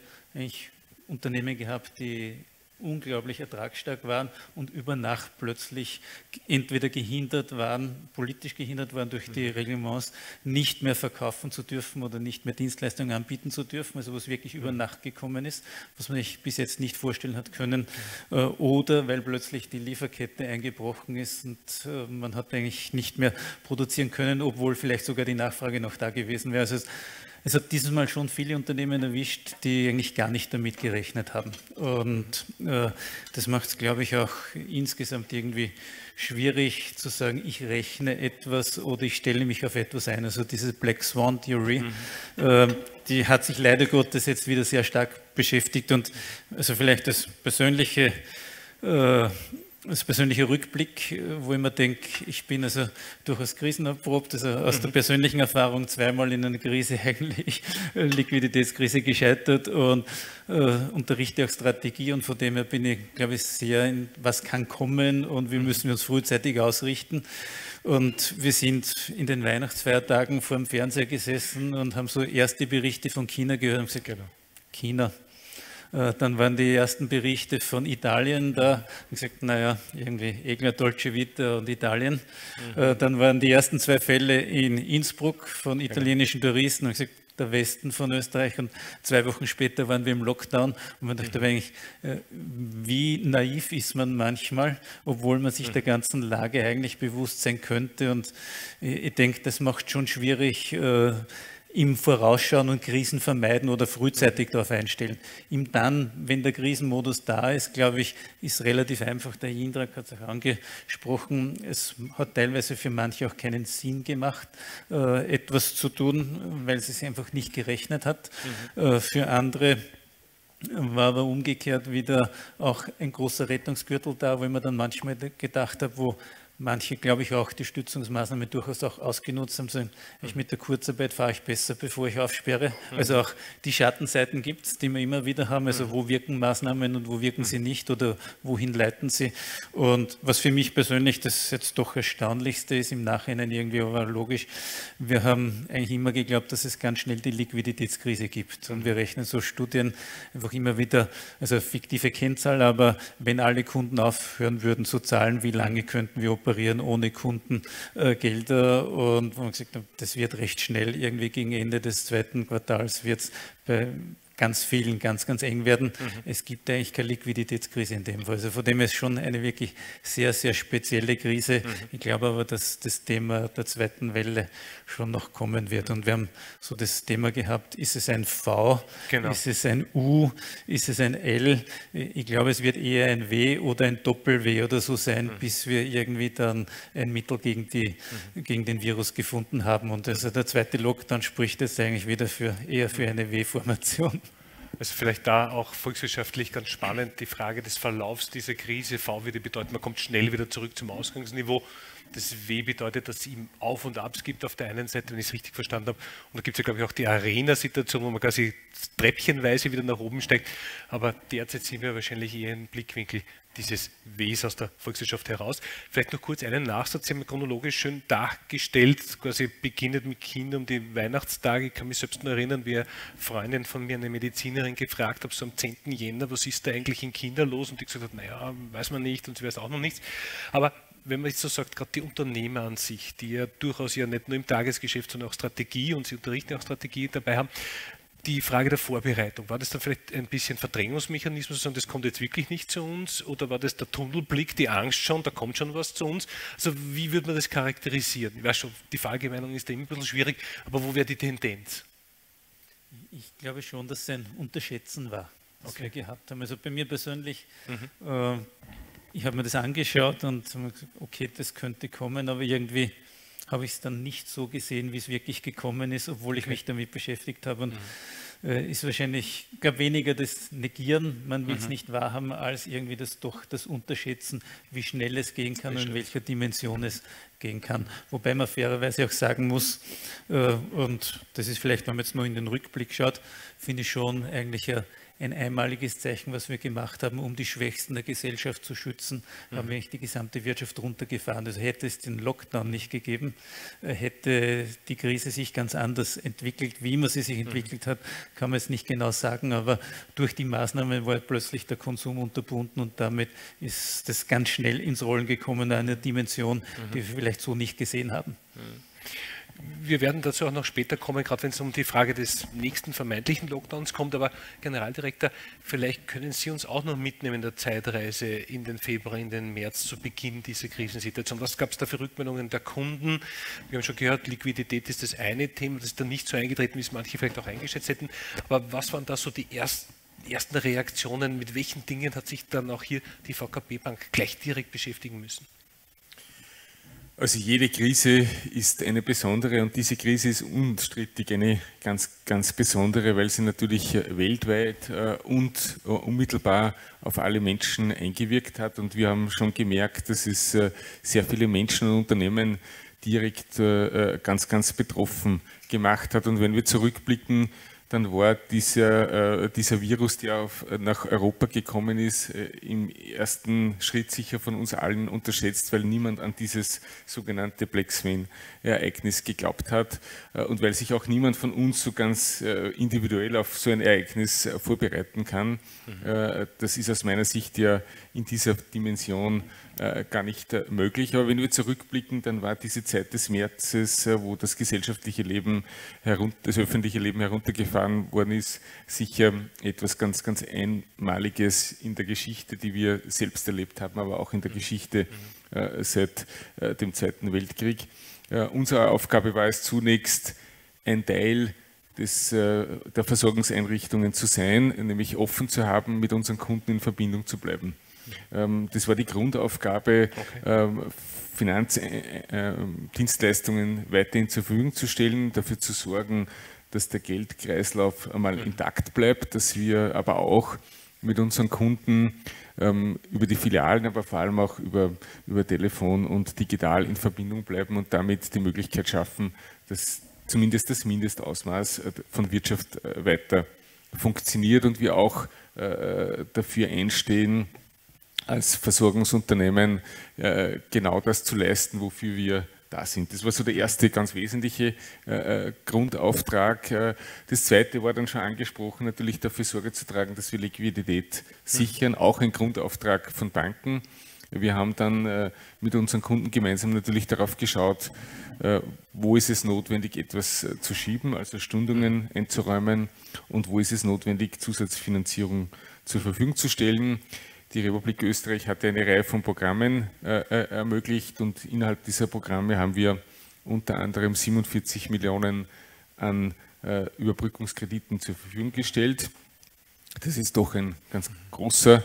Unternehmen gehabt, die unglaublich ertragsstark waren und über Nacht plötzlich entweder gehindert waren, politisch gehindert waren durch die mhm. Reglements, nicht mehr verkaufen zu dürfen oder nicht mehr Dienstleistungen anbieten zu dürfen, also was wirklich über mhm. Nacht gekommen ist, was man sich bis jetzt nicht vorstellen hat können, mhm. äh, oder weil plötzlich die Lieferkette eingebrochen ist und äh, man hat eigentlich nicht mehr produzieren können, obwohl vielleicht sogar die Nachfrage noch da gewesen wäre. Also es hat dieses Mal schon viele Unternehmen erwischt, die eigentlich gar nicht damit gerechnet haben. Und äh, das macht es, glaube ich, auch insgesamt irgendwie schwierig zu sagen, ich rechne etwas oder ich stelle mich auf etwas ein. Also diese Black Swan Theory, mhm. äh, die hat sich leider Gottes jetzt wieder sehr stark beschäftigt und also vielleicht das persönliche äh, als persönlicher Rückblick, äh, wo ich mir denke, ich bin also durchaus krisenerprobt, also aus mhm. der persönlichen Erfahrung zweimal in einer Krise eigentlich, äh, Liquiditätskrise gescheitert und äh, unterrichte auch Strategie und von dem her bin ich, glaube ich, sehr in, was kann kommen und wie mhm. müssen wir uns frühzeitig ausrichten. Und wir sind in den Weihnachtsfeiertagen vor dem Fernseher gesessen und haben so erste Berichte von China gehört und gesagt, genau. China, dann waren die ersten Berichte von Italien da. Ich gesagt, naja, irgendwie Egner, Dolce Vita und Italien. Mhm. Äh, dann waren die ersten zwei Fälle in Innsbruck von italienischen Touristen. Und ich gesagt, der Westen von Österreich und zwei Wochen später waren wir im Lockdown und man dachte eigentlich, äh, wie naiv ist man manchmal, obwohl man sich der ganzen Lage eigentlich bewusst sein könnte und ich denke, das macht schon schwierig, äh, im Vorausschauen und Krisen vermeiden oder frühzeitig darauf einstellen. Im Dann, wenn der Krisenmodus da ist, glaube ich, ist relativ einfach. Der Indrak hat es auch angesprochen. Es hat teilweise für manche auch keinen Sinn gemacht, äh, etwas zu tun, weil sie es einfach nicht gerechnet hat. Mhm. Äh, für andere war aber umgekehrt wieder auch ein großer Rettungsgürtel da, wo ich mir dann manchmal gedacht habe, wo manche, glaube ich, auch die Stützungsmaßnahmen durchaus auch ausgenutzt haben, sagen, ich mit der Kurzarbeit fahre ich besser, bevor ich aufsperre. Mhm. Also auch die Schattenseiten gibt es, die wir immer wieder haben. Also mhm. wo wirken Maßnahmen und wo wirken sie mhm. nicht oder wohin leiten sie. Und was für mich persönlich das jetzt doch erstaunlichste ist, im Nachhinein irgendwie aber logisch, wir haben eigentlich immer geglaubt, dass es ganz schnell die Liquiditätskrise gibt. Und wir rechnen so Studien einfach immer wieder, also fiktive Kennzahl, aber wenn alle Kunden aufhören würden zu zahlen, wie lange könnten wir operieren? Operieren ohne Kundengelder. Und wo man gesagt hat, das wird recht schnell, irgendwie gegen Ende des zweiten Quartals wird es bei ganz vielen ganz, ganz eng werden. Mhm. Es gibt eigentlich keine Liquiditätskrise in dem Fall. Also von dem ist schon eine wirklich sehr, sehr spezielle Krise. Mhm. Ich glaube aber, dass das Thema der zweiten Welle schon noch kommen wird. Und wir haben so das Thema gehabt, ist es ein V, genau. ist es ein U, ist es ein L? Ich glaube, es wird eher ein W oder ein Doppel-W oder so sein, mhm. bis wir irgendwie dann ein Mittel gegen, die, mhm. gegen den Virus gefunden haben. Und also der zweite Lockdown spricht jetzt eigentlich wieder für, eher für eine W-Formation. Also vielleicht da auch volkswirtschaftlich ganz spannend die Frage des Verlaufs dieser Krise. V würde bedeuten, man kommt schnell wieder zurück zum Ausgangsniveau. Das W bedeutet, dass es ihm Auf und Abs gibt auf der einen Seite, wenn ich es richtig verstanden habe. Und da gibt es ja, glaube ich, auch die Arena-Situation, wo man quasi treppchenweise wieder nach oben steigt. Aber derzeit sind wir wahrscheinlich eher im Blickwinkel dieses Ws aus der Volkswirtschaft heraus. Vielleicht noch kurz einen Nachsatz, Sie haben chronologisch schön dargestellt, quasi beginnend mit Kindern um die Weihnachtstage. Ich kann mich selbst noch erinnern, wie eine Freundin von mir, eine Medizinerin, gefragt hat, so am 10. Jänner, was ist da eigentlich in Kindern los? Und die gesagt hat, naja, weiß man nicht und sie weiß auch noch nichts. Aber wenn man jetzt so sagt, gerade die Unternehmer an sich, die ja durchaus ja nicht nur im Tagesgeschäft, sondern auch Strategie und sie unterrichten auch Strategie dabei haben, die Frage der Vorbereitung, war das dann vielleicht ein bisschen Verdrängungsmechanismus, sondern das kommt jetzt wirklich nicht zu uns? Oder war das der Tunnelblick, die Angst schon, da kommt schon was zu uns? Also wie würde man das charakterisieren? Ich weiß schon, die Verallgemeinung ist da immer ein bisschen schwierig, aber wo wäre die Tendenz? Ich glaube schon, dass es ein Unterschätzen war, was okay. wir gehabt haben. Also bei mir persönlich, mhm. äh, ich habe mir das angeschaut und okay, das könnte kommen, aber irgendwie habe ich es dann nicht so gesehen, wie es wirklich gekommen ist, obwohl ich mich damit beschäftigt habe. Und mhm. äh, ist wahrscheinlich gar weniger das Negieren, man will es mhm. nicht wahrhaben, als irgendwie das doch das Unterschätzen, wie schnell es gehen kann und in welcher Dimension es gehen kann. Wobei man fairerweise auch sagen muss, äh, und das ist vielleicht, wenn man jetzt nur in den Rückblick schaut, finde ich schon eigentlich ein ein einmaliges Zeichen, was wir gemacht haben, um die Schwächsten der Gesellschaft zu schützen, mhm. haben wir eigentlich die gesamte Wirtschaft runtergefahren. Also hätte es den Lockdown nicht gegeben, äh, hätte die Krise sich ganz anders entwickelt. Wie immer sie sich mhm. entwickelt hat, kann man es nicht genau sagen, aber durch die Maßnahmen war plötzlich der Konsum unterbunden und damit ist das ganz schnell ins Rollen gekommen, einer Dimension, mhm. die wir vielleicht so nicht gesehen haben. Wir werden dazu auch noch später kommen, gerade wenn es um die Frage des nächsten vermeintlichen Lockdowns kommt. Aber Generaldirektor, vielleicht können Sie uns auch noch mitnehmen in der Zeitreise in den Februar, in den März zu Beginn dieser Krisensituation. Was gab es da für Rückmeldungen der Kunden? Wir haben schon gehört, Liquidität ist das eine Thema, das ist dann nicht so eingetreten, wie es manche vielleicht auch eingeschätzt hätten. Aber was waren da so die ersten ersten Reaktionen, mit welchen Dingen hat sich dann auch hier die VKB Bank gleich direkt beschäftigen müssen? Also jede Krise ist eine besondere und diese Krise ist unstrittig eine ganz, ganz besondere, weil sie natürlich weltweit äh, und äh, unmittelbar auf alle Menschen eingewirkt hat. Und wir haben schon gemerkt, dass es äh, sehr viele Menschen und Unternehmen direkt ganz, ganz betroffen gemacht hat. Und wenn wir zurückblicken, dann war dieser, äh, dieser Virus, der auf, nach Europa gekommen ist, äh, im ersten Schritt sicher von uns allen unterschätzt, weil niemand an dieses sogenannte Black Swan-Ereignis geglaubt hat äh, und weil sich auch niemand von uns so ganz äh, individuell auf so ein Ereignis äh, vorbereiten kann. Mhm. Äh, das ist aus meiner Sicht ja in dieser Dimension gar nicht äh, möglich. Aber wenn wir zurückblicken, dann war diese Zeit des Märzes, äh, wo das gesellschaftliche Leben, das öffentliche Leben heruntergefahren worden ist, sicher etwas ganz, ganz Einmaliges in der Geschichte, die wir selbst erlebt haben, aber auch in der Geschichte seit dem Zweiten Weltkrieg. Unsere Aufgabe war es zunächst, ein Teil des, der Versorgungseinrichtungen zu sein, nämlich offen zu haben, mit unseren Kunden in Verbindung zu bleiben. Ähm, das war die Grundaufgabe, okay. Ähm, Finanzdienstleistungen äh, äh, weiterhin zur Verfügung zu stellen, dafür zu sorgen, dass der Geldkreislauf einmal mhm. intakt bleibt, dass wir aber auch mit unseren Kunden ähm, über die Filialen, aber vor allem auch über, über Telefon und digital in Verbindung bleiben und damit die Möglichkeit schaffen, dass zumindest das Mindestausmaß äh, von Wirtschaft weiter funktioniert und wir auch dafür einstehen, als Versorgungsunternehmen äh, genau das zu leisten, wofür wir da sind. Das war so der erste ganz wesentliche äh, äh, Grundauftrag. Das zweite war dann schon angesprochen, natürlich dafür Sorge zu tragen, dass wir Liquidität sichern, auch ein Grundauftrag von Banken. Wir haben dann mit unseren Kunden gemeinsam natürlich darauf geschaut, wo ist es notwendig, etwas zu schieben, also Stundungen einzuräumen und wo ist es notwendig, Zusatzfinanzierung zur Verfügung zu stellen. Die Republik Österreich hatte eine Reihe von Programmen äh, äh, ermöglicht und innerhalb dieser Programme haben wir unter anderem 47 Millionen an äh, Überbrückungskrediten zur Verfügung gestellt. Das ist doch ein ganz großer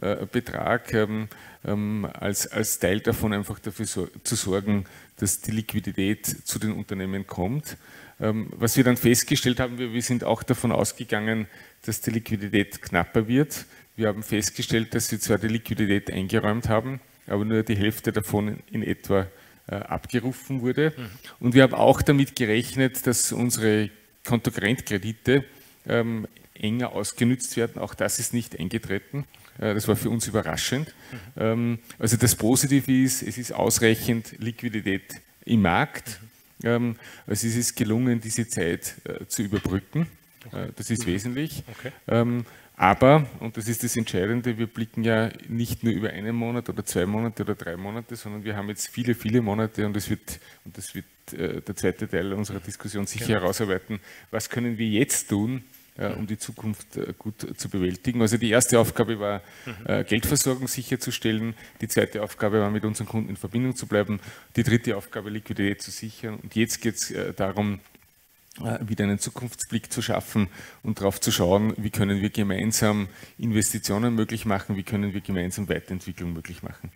äh, Betrag, ähm, ähm, als, als Teil davon einfach dafür so, zu sorgen, dass die Liquidität zu den Unternehmen kommt. Ähm, was wir dann festgestellt haben, wir, wir sind auch davon ausgegangen, dass die Liquidität knapper wird. Wir haben festgestellt, dass wir zwar die Liquidität eingeräumt haben, aber nur die Hälfte davon in etwa äh, abgerufen wurde. Mhm. Und wir haben auch damit gerechnet, dass unsere Kontokrentkredite ähm, enger ausgenützt werden. Auch das ist nicht eingetreten. Äh, das war für uns überraschend. Mhm. Ähm, also das Positive ist, es ist ausreichend Liquidität im Markt. Mhm. Ähm, also es ist gelungen, diese Zeit äh, zu überbrücken. Äh, das ist mhm. wesentlich. Okay. Aber, und das ist das Entscheidende, wir blicken ja nicht nur über einen Monat oder zwei Monate oder drei Monate, sondern wir haben jetzt viele, viele Monate und das wird, und das wird äh, der zweite Teil unserer Diskussion sicher genau. herausarbeiten, was können wir jetzt tun, äh, um die Zukunft äh, gut zu bewältigen. Also die erste Aufgabe war, mhm. äh, Geldversorgung sicherzustellen. Die zweite Aufgabe war, mit unseren Kunden in Verbindung zu bleiben. Die dritte Aufgabe, Liquidität zu sichern. Und jetzt geht es äh, darum, wieder einen Zukunftsblick zu schaffen und darauf zu schauen, wie können wir gemeinsam Investitionen möglich machen, wie können wir gemeinsam Weiterentwicklung möglich machen.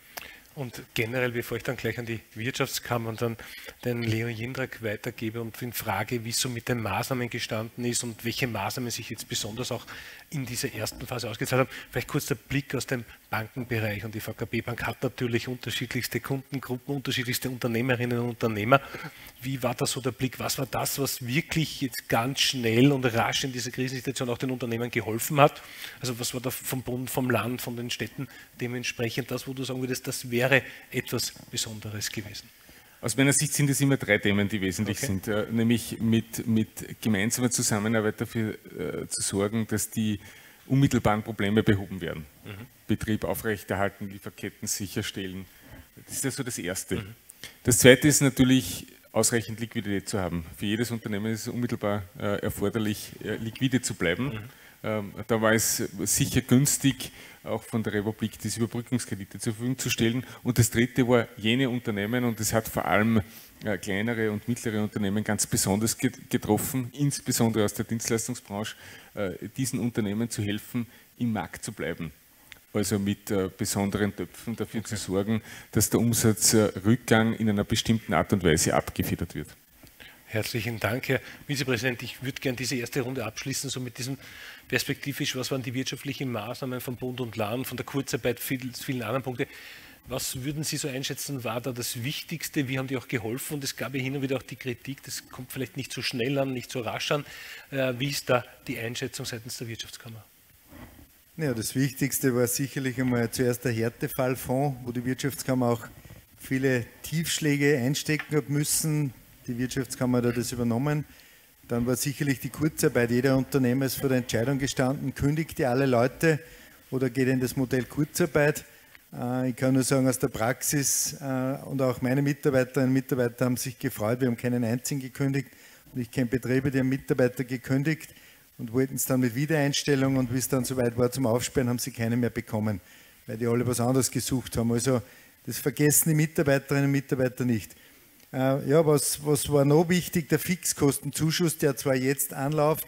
Und generell, bevor ich dann gleich an die Wirtschaftskammer und dann den Leo Jindrak weitergebe und in Frage, wie es so mit den Maßnahmen gestanden ist und welche Maßnahmen sich jetzt besonders auch in dieser ersten Phase ausgezahlt haben, vielleicht kurz der Blick aus dem Bankenbereich. Und die VKB Bank hat natürlich unterschiedlichste Kundengruppen, unterschiedlichste Unternehmerinnen und Unternehmer. Wie war da so der Blick? Was war das, was wirklich jetzt ganz schnell und rasch in dieser Krisensituation auch den Unternehmen geholfen hat? Also was war da vom Bund, vom Land, von den Städten dementsprechend das, wo du sagen würdest, das wäre etwas Besonderes gewesen? Aus meiner Sicht sind es immer drei Themen, die wesentlich okay. sind, äh, nämlich mit, mit gemeinsamer Zusammenarbeit dafür äh, zu sorgen, dass die unmittelbaren Probleme behoben werden. Mhm. Betrieb aufrechterhalten, Lieferketten sicherstellen. Das ist ja so das Erste. Mhm. Das Zweite ist natürlich, ausreichend Liquidität zu haben. Für jedes Unternehmen ist es unmittelbar äh, erforderlich, äh, liquide zu bleiben. Mhm. Ähm, da war es sicher günstig, auch von der Republik diese Überbrückungskredite zur Verfügung zu stellen. Und das Dritte war jene Unternehmen, und es hat vor allem kleinere und mittlere Unternehmen ganz besonders getroffen, insbesondere aus der Dienstleistungsbranche, äh, diesen Unternehmen zu helfen, im Markt zu bleiben. Also mit äh, besonderen Töpfen dafür okay. zu sorgen, dass der Umsatzrückgang in einer bestimmten Art und Weise abgefedert wird. Herzlichen Dank, Herr Vizepräsident. Ich würde gerne diese erste Runde abschließen, so mit diesem perspektivisch, was waren die wirtschaftlichen Maßnahmen von Bund und Land, von der Kurzarbeit, vielen, vielen anderen Punkten. Was würden Sie so einschätzen, war da das Wichtigste? Wie haben die auch geholfen? Und es gab ja hin und wieder auch die Kritik, das kommt vielleicht nicht so schnell an, nicht so rasch an. Äh, wie ist da die Einschätzung seitens der Wirtschaftskammer? Ja, das Wichtigste war sicherlich einmal zuerst der Härtefallfonds, wo die Wirtschaftskammer auch viele Tiefschläge einstecken hat müssen. Die Wirtschaftskammer hat das übernommen. Dann war sicherlich die Kurzarbeit. Jeder Unternehmer ist vor der Entscheidung gestanden, kündigt ihr alle Leute oder geht in das Modell Kurzarbeit. Äh, ich kann nur sagen, aus der Praxis äh, und auch meine Mitarbeiterinnen und Mitarbeiter haben sich gefreut. Wir haben keinen einzigen gekündigt und ich kenne Betriebe, die haben Mitarbeiter gekündigt und wollten es dann mit Wiedereinstellung und wie es dann soweit war zum Aufsperren, haben sie keine mehr bekommen, weil die alle was anderes gesucht haben. Also das vergessen die Mitarbeiterinnen und Mitarbeiter nicht. Äh, ja, was, was war noch wichtig? Der Fixkostenzuschuss, der zwar jetzt anläuft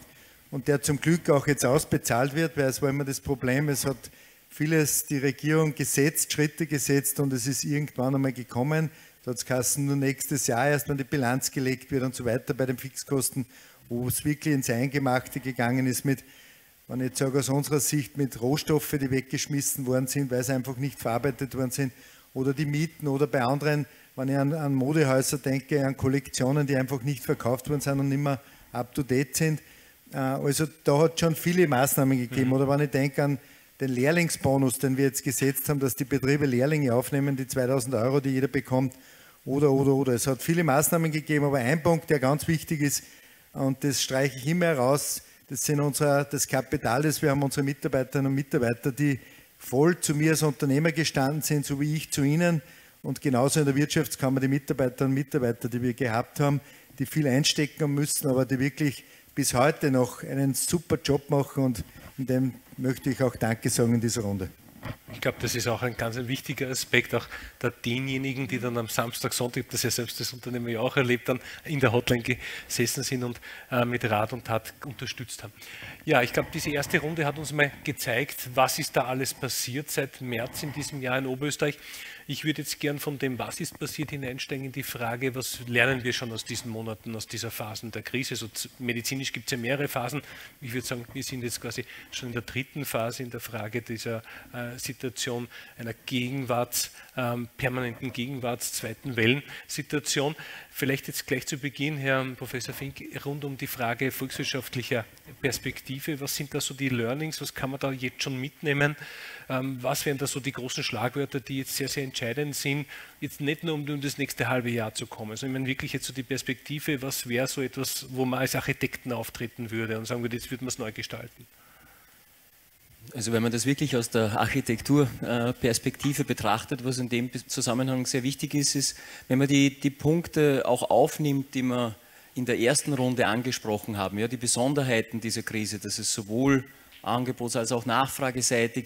und der zum Glück auch jetzt ausbezahlt wird, weil es war immer das Problem, es hat vieles die Regierung gesetzt, Schritte gesetzt und es ist irgendwann einmal gekommen. Da hat es nur nächstes Jahr erst, wenn die Bilanz gelegt wird und so weiter bei den Fixkosten, wo es wirklich ins Eingemachte gegangen ist mit, wenn ich jetzt sage aus unserer Sicht, mit Rohstoffen, die weggeschmissen worden sind, weil sie einfach nicht verarbeitet worden sind, oder die Mieten oder bei anderen, wenn ich an, an Modehäuser denke, an Kollektionen, die einfach nicht verkauft worden sind und nicht mehr up-to-date sind. Äh, also da hat es schon viele Maßnahmen gegeben. Mhm. Oder wenn ich denke an den Lehrlingsbonus, den wir jetzt gesetzt haben, dass die Betriebe Lehrlinge aufnehmen, die 2000 Euro, die jeder bekommt, oder, oder, oder. Es hat viele Maßnahmen gegeben, aber ein Punkt, der ganz wichtig ist, und das streiche ich immer heraus, das sind unser, das Kapital, das wir haben, unsere Mitarbeiterinnen und Mitarbeiter, die voll zu mir als Unternehmer gestanden sind, so wie ich zu ihnen. Und genauso in der Wirtschaftskammer die Mitarbeiterinnen und Mitarbeiter, die wir gehabt haben, die viel einstecken müssen, aber die wirklich bis heute noch einen super Job machen und in dem möchte ich auch Danke sagen in dieser Runde. Ich glaube, das ist auch ein ganz wichtiger Aspekt, auch der denjenigen, die dann am Samstag, Sonntag, das ja selbst das Unternehmen ja auch erlebt, dann in der Hotline gesessen sind und äh, mit Rat und Tat unterstützt haben. Ja, ich glaube, diese erste Runde hat uns mal gezeigt, was ist da alles passiert seit März in diesem Jahr in Oberösterreich. Ich würde jetzt gern von dem, was ist passiert, hineinsteigen in die Frage, was lernen wir schon aus diesen Monaten, aus dieser Phasen der Krise. So medizinisch gibt es ja mehrere Phasen. Ich würde sagen, wir sind jetzt quasi schon in der dritten Phase in der Frage dieser äh, Situation einer Gegenwarts, ähm, permanenten Gegenwarts, zweiten Wellensituation. Vielleicht jetzt gleich zu Beginn, Herr Professor Fink, rund um die Frage volkswirtschaftlicher Perspektive. Was sind da so die Learnings? Was kann man da jetzt schon mitnehmen? Ähm, was wären da so die großen Schlagwörter, die jetzt sehr, sehr entscheidend sind, jetzt nicht nur um, um das nächste halbe Jahr zu kommen, sondern ich meine wirklich jetzt so die Perspektive, was wäre so etwas, wo man als Architekten auftreten würde und sagen würde, jetzt würde man es neu gestalten? Also wenn man das wirklich aus der Architekturperspektive betrachtet, was in dem Zusammenhang sehr wichtig ist, ist, wenn man die, die Punkte auch aufnimmt, die wir in der ersten Runde angesprochen haben, ja, die Besonderheiten dieser Krise, dass es sowohl Angebots- als auch nachfrageseitig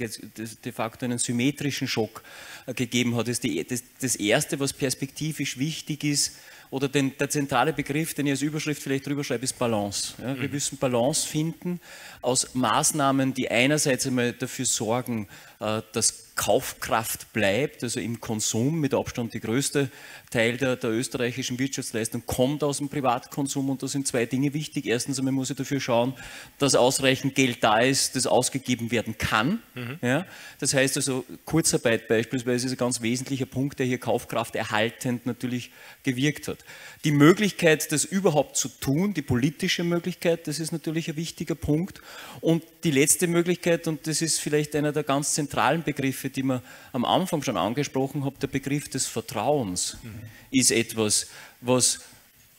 de facto einen symmetrischen Schock äh, gegeben hat. Das ist das, Erste, was perspektivisch wichtig ist, oder den, der zentrale Begriff, den ich als Überschrift vielleicht drüber schreibe, ist Balance. Ja, wir mhm. müssen Balance finden aus Maßnahmen, die einerseits einmal dafür sorgen, dass Kaufkraft bleibt, also im Konsum mit Abstand die größte Teil der, der, österreichischen Wirtschaftsleistung kommt aus dem Privatkonsum und da sind zwei Dinge wichtig. Erstens, man muss ja dafür schauen, dass ausreichend Geld da ist, das ausgegeben werden kann. Mhm. Ja, das heißt also, Kurzarbeit beispielsweise ist ein ganz wesentlicher Punkt, der hier Kaufkraft erhaltend natürlich gewirkt hat. Die Möglichkeit, das überhaupt zu tun, die politische Möglichkeit, das ist natürlich ein wichtiger Punkt. Und die letzte Möglichkeit, und das ist vielleicht einer der ganz zentralen Begriffe, die man am Anfang schon angesprochen hat, der Begriff des Vertrauens mhm. ist etwas, was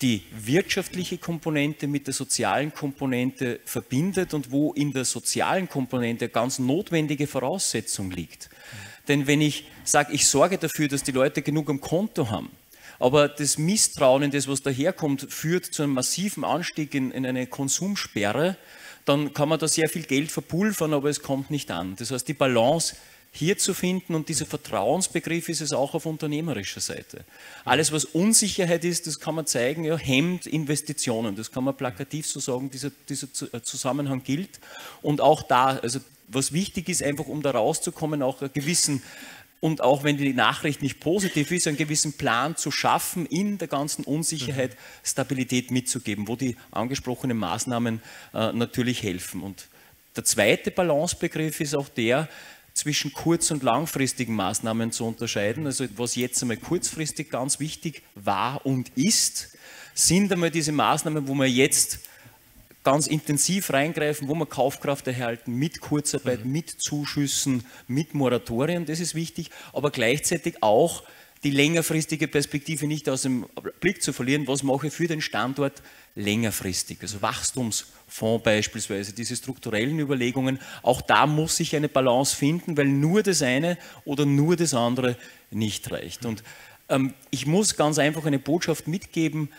die wirtschaftliche Komponente mit der sozialen Komponente verbindet und wo in der sozialen Komponente ganz notwendige Voraussetzung liegt. Mhm. Denn wenn ich sage, ich sorge dafür, dass die Leute genug am Konto haben, aber das Misstrauen in das, was daherkommt, führt zu einem massiven Anstieg in, in eine Konsumsperre, dann kann man da sehr viel Geld verpulvern, aber es kommt nicht an. Das heißt, die Balance hier zu finden und dieser Vertrauensbegriff ist es auch auf unternehmerischer Seite. Alles, was Unsicherheit ist, das kann man zeigen, ja, hemmt Investitionen. Das kann man plakativ so sagen, dieser, dieser äh, Zusammenhang gilt. Und auch da, also was wichtig ist, einfach um da rauszukommen, auch einen gewissen und auch wenn die Nachricht nicht positiv ist, einen gewissen Plan zu schaffen, in der ganzen Unsicherheit Stabilität mitzugeben, wo die angesprochenen Maßnahmen äh, natürlich helfen. Und der zweite Balancebegriff ist auch der, zwischen kurz- und langfristigen Maßnahmen zu unterscheiden. Also was jetzt einmal kurzfristig ganz wichtig war und ist, sind einmal diese Maßnahmen, wo man jetzt ganz intensiv reingreifen, wo wir Kaufkraft erhalten, mit Kurzarbeit, mhm. mit Zuschüssen, mit Moratorien, das ist wichtig, aber gleichzeitig auch die längerfristige Perspektive nicht aus dem Blick zu verlieren, was mache ich für den Standort längerfristig. Also Wachstumsfonds beispielsweise, diese strukturellen Überlegungen, auch da muss sich eine Balance finden, weil nur das eine oder nur das andere nicht reicht. Und ähm, ich muss ganz einfach eine Botschaft mitgeben,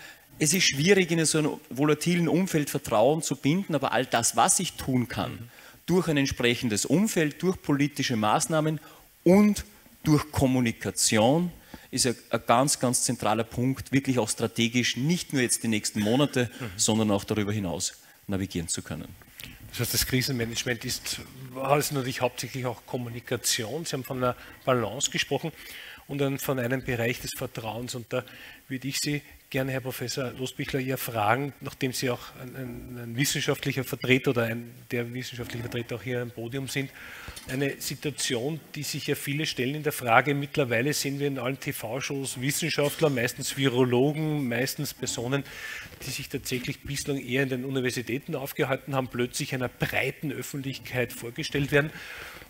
es ist schwierig, in so einem volatilen Umfeld Vertrauen zu binden, aber all das, was ich tun kann, durch ein entsprechendes Umfeld, durch politische Maßnahmen und durch Kommunikation, ist ein, ein, ganz, ganz zentraler Punkt, wirklich auch strategisch, nicht nur jetzt die nächsten Monate, sondern auch darüber hinaus navigieren zu können. Das heißt, das Krisenmanagement ist, ist natürlich hauptsächlich auch Kommunikation. Sie haben von einer Balance gesprochen und dann von einem Bereich des Vertrauens. Und da würde ich Sie gerne, Herr Professor Losbichler, eher fragen, nachdem Sie auch ein, ein, ein wissenschaftlicher Vertreter oder ein, der wissenschaftliche Vertreter auch hier am Podium sind, eine Situation, die sich ja viele stellen in der Frage, mittlerweile sehen wir in allen TV-Shows Wissenschaftler, meistens Virologen, meistens Personen, die sich tatsächlich bislang eher in den Universitäten aufgehalten haben, plötzlich einer breiten Öffentlichkeit vorgestellt werden.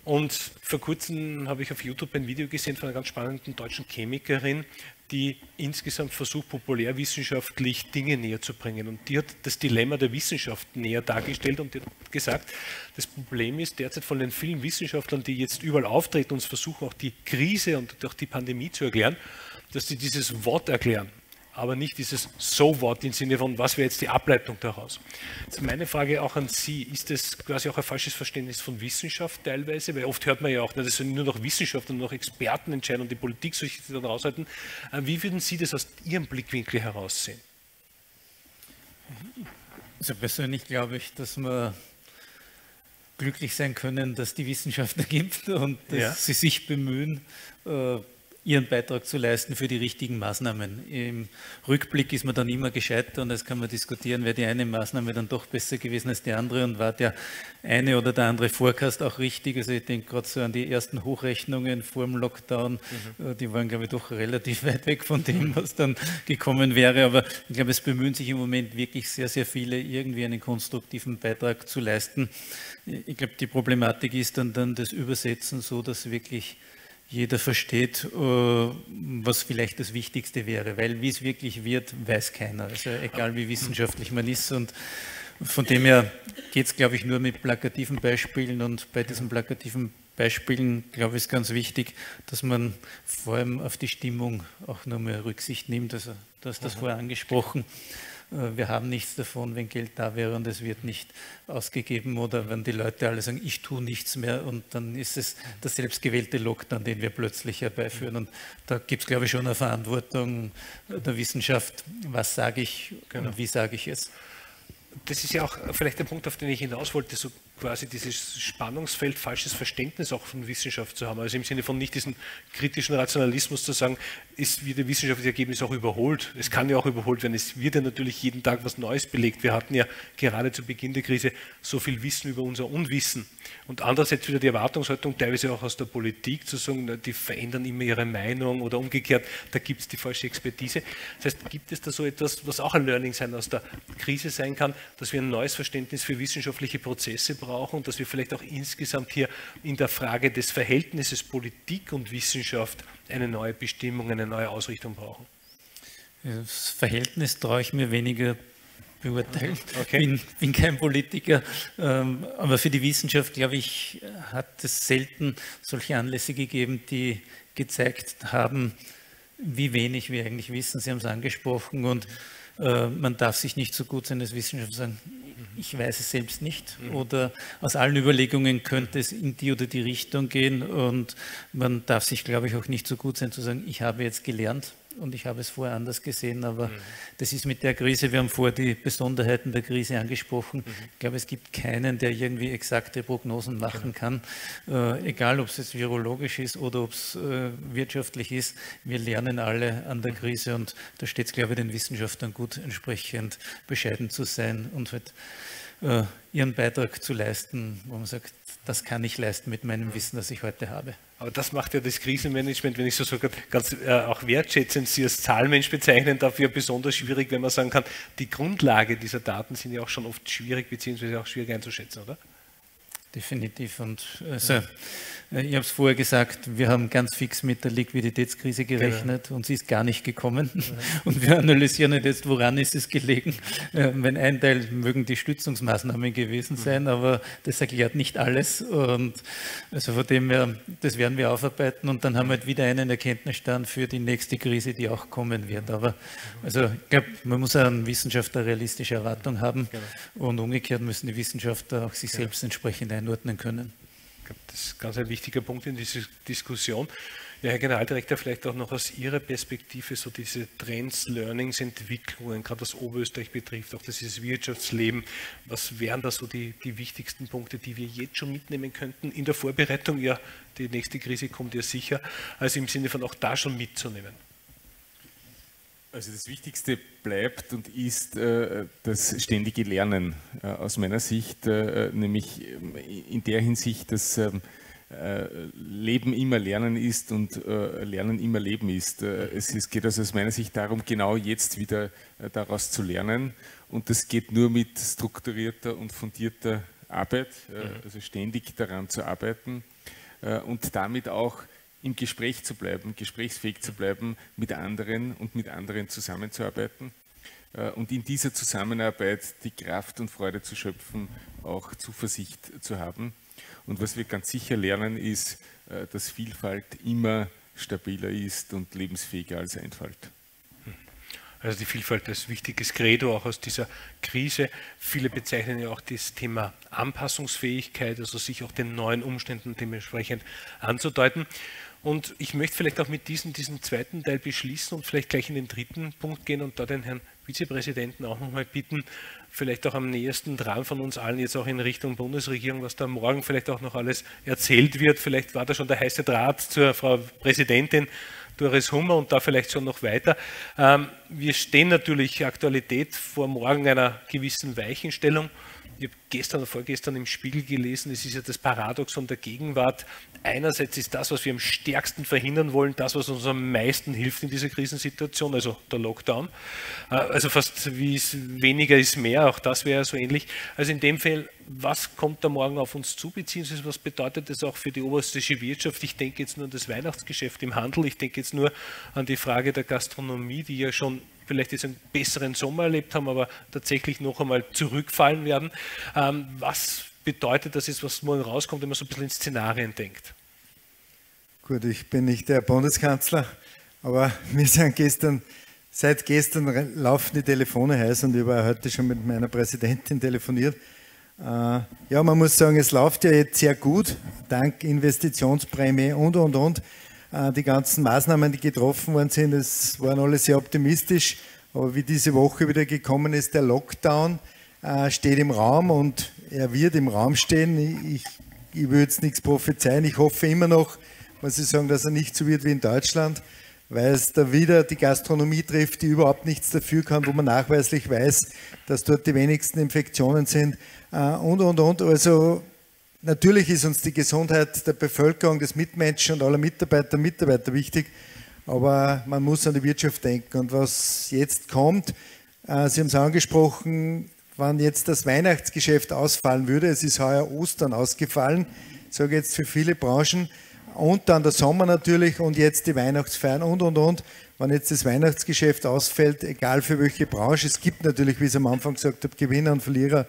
Und vor kurzem habe ich auf YouTube ein Video gesehen von einer ganz spannenden deutschen Chemikerin, die insgesamt versucht, populärwissenschaftlich Dinge näher zu bringen. Und die hat das Dilemma der Wissenschaft näher dargestellt und die hat gesagt, das Problem ist derzeit von den vielen Wissenschaftlern, die jetzt überall auftreten und versuchen, auch die Krise und auch die Pandemie zu erklären, dass sie dieses Wort erklären aber nicht dieses So-Wort im Sinne von, was wäre jetzt die Ableitung daraus. Jetzt meine Frage auch an Sie, ist das quasi auch ein falsches Verständnis von Wissenschaft teilweise? Weil oft hört man ja auch, das sind nur noch Wissenschaftler, nur noch Experten entscheiden und die Politik soll sich dann raushalten. Äh, wie würden Sie das aus Ihrem Blickwinkel heraussehen? Also persönlich glaube ich, dass wir glücklich sein können, dass die Wissenschaftler gibt und dass ja. sie sich bemühen, äh, ihren Beitrag zu leisten für die richtigen Maßnahmen. Im Rückblick ist man dann immer gescheiter und es kann man diskutieren, wäre die eine Maßnahme dann doch besser gewesen als die andere und war der eine oder der andere Forecast auch richtig. Also ich denke gerade so an die ersten Hochrechnungen vor dem Lockdown, mhm. Äh, die waren glaube ich doch relativ weit weg von dem, was dann gekommen wäre. Aber ich glaube, es bemühen sich im Moment wirklich sehr, sehr viele, irgendwie einen konstruktiven Beitrag zu leisten. Ich glaube, die Problematik ist dann, dann das Übersetzen so, dass wirklich jeder versteht, äh, was vielleicht das Wichtigste wäre, weil wie es wirklich wird, weiß keiner. Also egal wie wissenschaftlich man ist und von dem her geht es, glaube ich, nur mit plakativen Beispielen und bei diesen plakativen Beispielen, glaube ich, ist ganz wichtig, dass man vor allem auf die Stimmung auch nochmal Rücksicht nimmt. Also, du hast das vorher angesprochen. Äh, wir haben nichts davon, wenn Geld da wäre und es wird nicht ausgegeben oder wenn die Leute alle sagen, ich tue nichts mehr und dann ist es der selbstgewählte Lockdown, den wir plötzlich herbeiführen. Und da gibt es, glaube ich, schon eine Verantwortung der Wissenschaft, was sage ich genau. und wie sage ich es. Das ist ja auch vielleicht der Punkt, auf den ich hinaus wollte, so quasi dieses Spannungsfeld, falsches Verständnis auch von Wissenschaft zu haben. Also im Sinne von nicht diesen kritischen Rationalismus zu sagen, ist wie der wissenschaftliche Ergebnis auch überholt. Es kann ja auch überholt werden. Es wird ja natürlich jeden Tag was Neues belegt. Wir hatten ja gerade zu Beginn der Krise so viel Wissen über unser Unwissen. Und andererseits wieder die Erwartungshaltung, teilweise auch aus der Politik, zu sagen, die verändern immer ihre Meinung oder umgekehrt, da gibt es die falsche Expertise. Das heißt, gibt es da so etwas, was auch ein Learning sein aus der Krise sein kann, dass wir ein neues Verständnis für wissenschaftliche Prozesse brauchen? Brauchen und dass wir vielleicht auch insgesamt hier in der Frage des Verhältnisses Politik und Wissenschaft eine neue Bestimmung, eine neue Ausrichtung brauchen? Das Verhältnis traue ich mir weniger beurteilen. Okay. Ich bin, bin, kein Politiker, ähm, aber für die Wissenschaft, glaube ich, hat es selten solche Anlässe gegeben, die gezeigt haben, wie wenig wir eigentlich wissen. Sie haben es angesprochen und äh, man darf sich nicht so gut sein als Wissenschaftler sagen, ich weiß es selbst nicht. Oder aus allen Überlegungen könnte es in die oder die Richtung gehen. Und man darf sich, glaube ich, auch nicht so gut sein zu sagen, ich habe jetzt gelernt und ich habe es vorher anders gesehen, aber mhm. das ist mit der Krise, wir haben vorher die Besonderheiten der Krise angesprochen. Mhm. Ich glaube, es gibt keinen, der irgendwie exakte Prognosen machen genau. kann, äh, egal ob es jetzt virologisch ist oder ob es äh, wirtschaftlich ist. Wir lernen alle an der Krise und da steht es, glaube ich, den Wissenschaftlern gut, entsprechend bescheiden zu sein und halt, äh, ihren Beitrag zu leisten, wo man sagt, das kann ich leisten mit meinem Wissen, das ich heute habe. Aber das macht ja das Krisenmanagement, wenn ich so sogar ganz äh, auch wertschätzend Sie als Zahlmensch bezeichnen darf, ja besonders schwierig, wenn man sagen kann, die Grundlage dieser Daten sind ja auch schon oft schwierig beziehungsweise auch schwierig einzuschätzen, oder? Definitiv. Und also, ich habe es vorher gesagt, wir haben ganz fix mit der Liquiditätskrise gerechnet genau. und sie ist gar nicht gekommen. Ja. Und wir analysieren jetzt, woran ist es gelegen. Äh, wenn ein Teil mögen die Stützungsmaßnahmen gewesen mhm. sein, aber das erklärt nicht alles. Und also von dem her, das werden wir aufarbeiten und dann haben wir halt wieder einen Erkenntnisstand für die nächste Krise, die auch kommen wird. Aber also ich glaube, man muss an Wissenschaftler realistische Erwartung haben genau. und umgekehrt müssen die Wissenschaftler auch sich genau. selbst entsprechend einordnen können glaube, das ist ganz ein wichtiger Punkt in dieser Diskussion. Ja, Herr Generaldirektor, vielleicht auch noch aus Ihrer Perspektive so diese Trends, Learnings, Entwicklungen, gerade was Oberösterreich betrifft, auch dieses Wirtschaftsleben. Was wären da so die, die wichtigsten Punkte, die wir jetzt schon mitnehmen könnten in der Vorbereitung? Ja, die nächste Krise kommt ja sicher, also im Sinne von auch da schon mitzunehmen. Also das Wichtigste bleibt und ist äh, das ständige Lernen äh, aus meiner Sicht, äh, nämlich in der Hinsicht, dass ähm, Leben immer Lernen ist und Lernen immer Leben ist. Es geht also aus meiner Sicht darum, genau jetzt wieder daraus zu lernen und das geht nur mit strukturierter und fundierter Arbeit, mhm. also ständig daran zu arbeiten und damit auch im Gespräch zu bleiben, gesprächsfähig zu bleiben mit anderen und mit anderen zusammenzuarbeiten äh, und in dieser Zusammenarbeit die Kraft und Freude zu schöpfen, auch Zuversicht zu haben. Und was wir ganz sicher lernen, ist, äh, dass Vielfalt immer stabiler ist und lebensfähiger als Einfalt. Also die Vielfalt als wichtiges Credo auch aus dieser Krise. Viele bezeichnen ja auch das Thema Anpassungsfähigkeit, also sich auch den neuen Umständen dementsprechend anzudeuten. Und ich möchte vielleicht auch mit diesem, diesem zweiten Teil beschließen und vielleicht gleich in den dritten Punkt gehen und da den Herrn Vizepräsidenten auch nochmal bitten, vielleicht auch am nächsten dran von uns allen, jetzt auch in Richtung Bundesregierung, was da morgen vielleicht auch noch alles erzählt wird. Vielleicht war da schon der heiße Draht zur Frau Präsidentin Doris Hummer und da vielleicht schon noch weiter. Ähm, wir stehen natürlich Aktualität vor morgen einer gewissen Weichenstellung ich habe gestern oder vorgestern im Spiegel gelesen, es ist ja das Paradoxon der Gegenwart. Einerseits ist das, was wir am stärksten verhindern wollen, das, was uns am meisten hilft in dieser Krisensituation, also der Lockdown. Äh, also fast wie es weniger ist mehr, auch das wäre so ähnlich. Also in dem Fall, was kommt da morgen auf uns zu, beziehungsweise was bedeutet das auch für die oberösterreichische Wirtschaft? Ich denke jetzt nur an das Weihnachtsgeschäft im Handel, ich denke jetzt nur an die Frage der Gastronomie, die ja schon vielleicht jetzt einen besseren Sommer erlebt haben, aber tatsächlich noch einmal zurückfallen werden. Ähm, was bedeutet das jetzt, was morgen rauskommt, wenn man so ein bisschen in Szenarien denkt? Gut, ich bin nicht der Bundeskanzler, aber wir sind gestern, seit gestern laufen die Telefone heiß und ich war heute schon mit meiner Präsidentin telefoniert. Äh, ja, man muss sagen, es läuft ja jetzt sehr gut, dank Investitionsprämie und, und, und. Äh, die ganzen Maßnahmen, die getroffen worden sind, das waren alle sehr optimistisch. Aber wie diese Woche wieder gekommen ist, der Lockdown äh, steht im Raum und er wird im Raum stehen. Ich, ich will jetzt nichts prophezeien. Ich hoffe immer noch, muss ich sagen, dass er nicht so wird wie in Deutschland, weil es da wieder die Gastronomie trifft, die überhaupt nichts dafür kann, wo man nachweislich weiß, dass dort die wenigsten Infektionen sind äh, und, und, und. Also Natürlich ist uns die Gesundheit der Bevölkerung, des Mitmenschen und aller Mitarbeiter und Mitarbeiter wichtig, aber man muss an die Wirtschaft denken. Und was jetzt kommt, äh, Sie haben es angesprochen, wenn jetzt das Weihnachtsgeschäft ausfallen würde, es ist heuer Ostern ausgefallen, sage jetzt für viele Branchen, und dann der Sommer natürlich und jetzt die Weihnachtsfeiern und und und. Wenn jetzt das Weihnachtsgeschäft ausfällt, egal für welche Branche, es gibt natürlich, wie ich es am Anfang gesagt habe, Gewinner und Verlierer,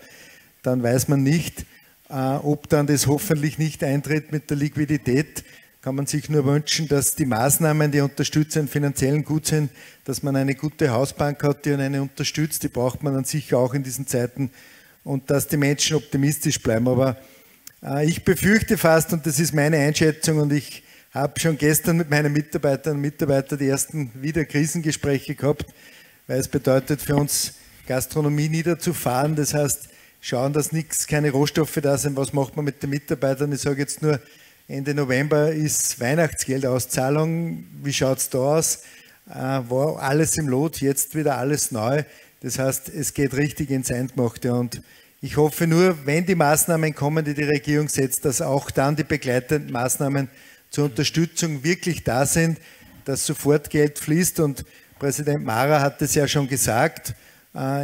dann weiß man nicht, ob dann das hoffentlich nicht eintritt mit der Liquidität, kann man sich nur wünschen, dass die Maßnahmen, die unterstützend finanziellen gut sind, dass man eine gute Hausbank hat, die einen unterstützt, die braucht man dann sicher auch in diesen Zeiten und dass die Menschen optimistisch bleiben. Aber äh, ich befürchte fast, und das ist meine Einschätzung, und ich habe schon gestern mit meinen Mitarbeitern und Mitarbeitern die ersten wieder Krisengespräche gehabt, weil es bedeutet für uns, Gastronomie niederzufahren. Das heißt, schauen, dass nichts, keine Rohstoffe da sind. Was macht man mit den Mitarbeitern? Ich sage jetzt nur, Ende November ist Weihnachtsgeldauszahlung. Wie schaut es da aus? Äh, war alles im Lot, jetzt wieder alles neu. Das heißt, es geht richtig ins Eingemachte. Und ich hoffe nur, wenn die Maßnahmen kommen, die die Regierung setzt, dass auch dann die begleitenden Maßnahmen zur Unterstützung wirklich da sind, dass sofort Geld fließt. Und Präsident Mara hat es ja schon gesagt,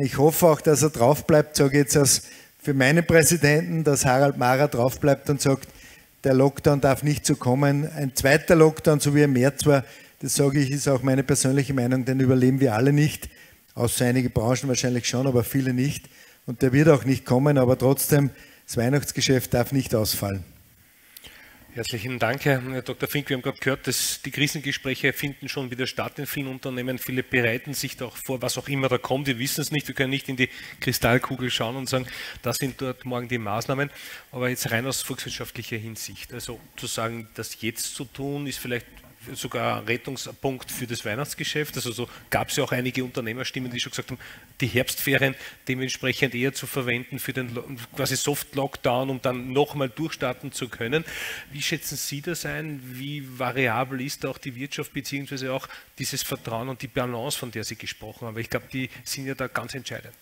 ich hoffe auch, dass er drauf bleibt, sage ich jetzt für meinen Präsidenten, dass Harald Mara draufbleibt und sagt, der Lockdown darf nicht so kommen. Ein zweiter Lockdown, so wie im März war, das sage ich, ist auch meine persönliche Meinung, den überleben wir alle nicht. Außer einige Branchen wahrscheinlich schon, aber viele nicht. Und der wird auch nicht kommen, aber trotzdem, das Weihnachtsgeschäft darf nicht ausfallen. Herzlichen Dank, Herr Dr. Fink. Wir haben gerade gehört, dass die Krisengespräche finden schon wieder statt in vielen Unternehmen. Viele bereiten sich da auch vor, was auch immer da kommt. Wir wissen es nicht. Wir können nicht in die Kristallkugel schauen und sagen, das sind dort morgen die Maßnahmen. Aber jetzt rein aus volkswirtschaftlicher Hinsicht. Also zu sagen, das jetzt zu tun, ist vielleicht sogar ein Rettungspunkt für das Weihnachtsgeschäft. Also so gab es ja auch einige Unternehmerstimmen, die schon gesagt haben, die Herbstferien dementsprechend eher zu verwenden für den quasi Soft-Lockdown, um dann nochmal durchstarten zu können. Wie schätzen Sie das ein? Wie variabel ist auch die Wirtschaft beziehungsweise auch dieses Vertrauen und die Balance, von der Sie gesprochen haben? Ich glaube, die sind ja da ganz entscheidend.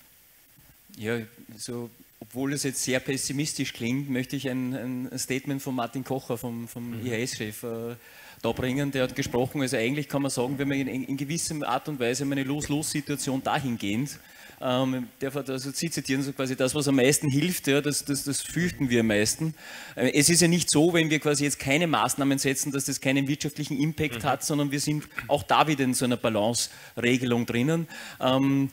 Ja, so obwohl es jetzt sehr pessimistisch klingt, möchte ich ein, ein Statement von Martin Kocher, vom, vom mhm. IHS-Chef, äh, da bringen. Der hat gesprochen, also eigentlich kann man sagen, wenn man in, in gewisser Art und Weise eine Los-Los-Situation dahingehend, ähm, darf also Sie zitieren, so quasi das, was am meisten hilft, ja, das, das, das fürchten wir am meisten. Äh, es ist ja nicht so, wenn wir quasi jetzt keine Maßnahmen setzen, dass das keinen wirtschaftlichen Impact mhm. hat, sondern wir sind auch da wieder in so einer Balance-Regelung drinnen. Ähm,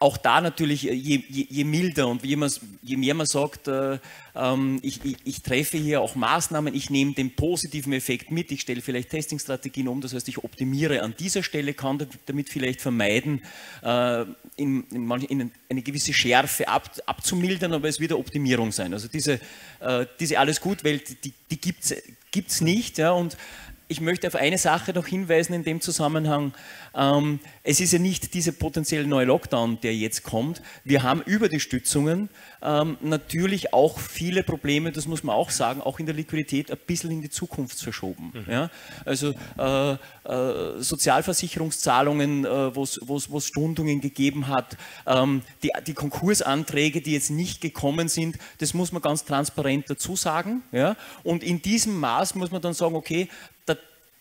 auch da natürlich, äh, je, je, je milder und je, je, mehr man sagt, äh, ähm, ich, ich, ich, treffe hier auch Maßnahmen, ich nehme den positiven Effekt mit, ich stelle vielleicht Testingstrategien um, das heißt, ich optimiere an dieser Stelle, kann damit vielleicht vermeiden, äh, in, in, in, eine gewisse Schärfe ab, abzumildern, aber es wird eine Optimierung sein. Also diese, äh, diese Alles-Gut-Welt, die, die gibt es nicht. Ja, und ich möchte auf eine Sache noch hinweisen in dem Zusammenhang. Ähm, es ist ja nicht dieser potenziell neue Lockdown, der jetzt kommt. Wir haben über die Stützungen ähm, natürlich auch viele Probleme, das muss man auch sagen, auch in der Liquidität ein bisschen in die Zukunft verschoben. Mhm. Ja? Also äh, äh, Sozialversicherungszahlungen, äh, wo es Stundungen gegeben hat, ähm, die, die, Konkursanträge, die jetzt nicht gekommen sind, das muss man ganz transparent dazu sagen. Ja? Und in diesem Maß muss man dann sagen, okay,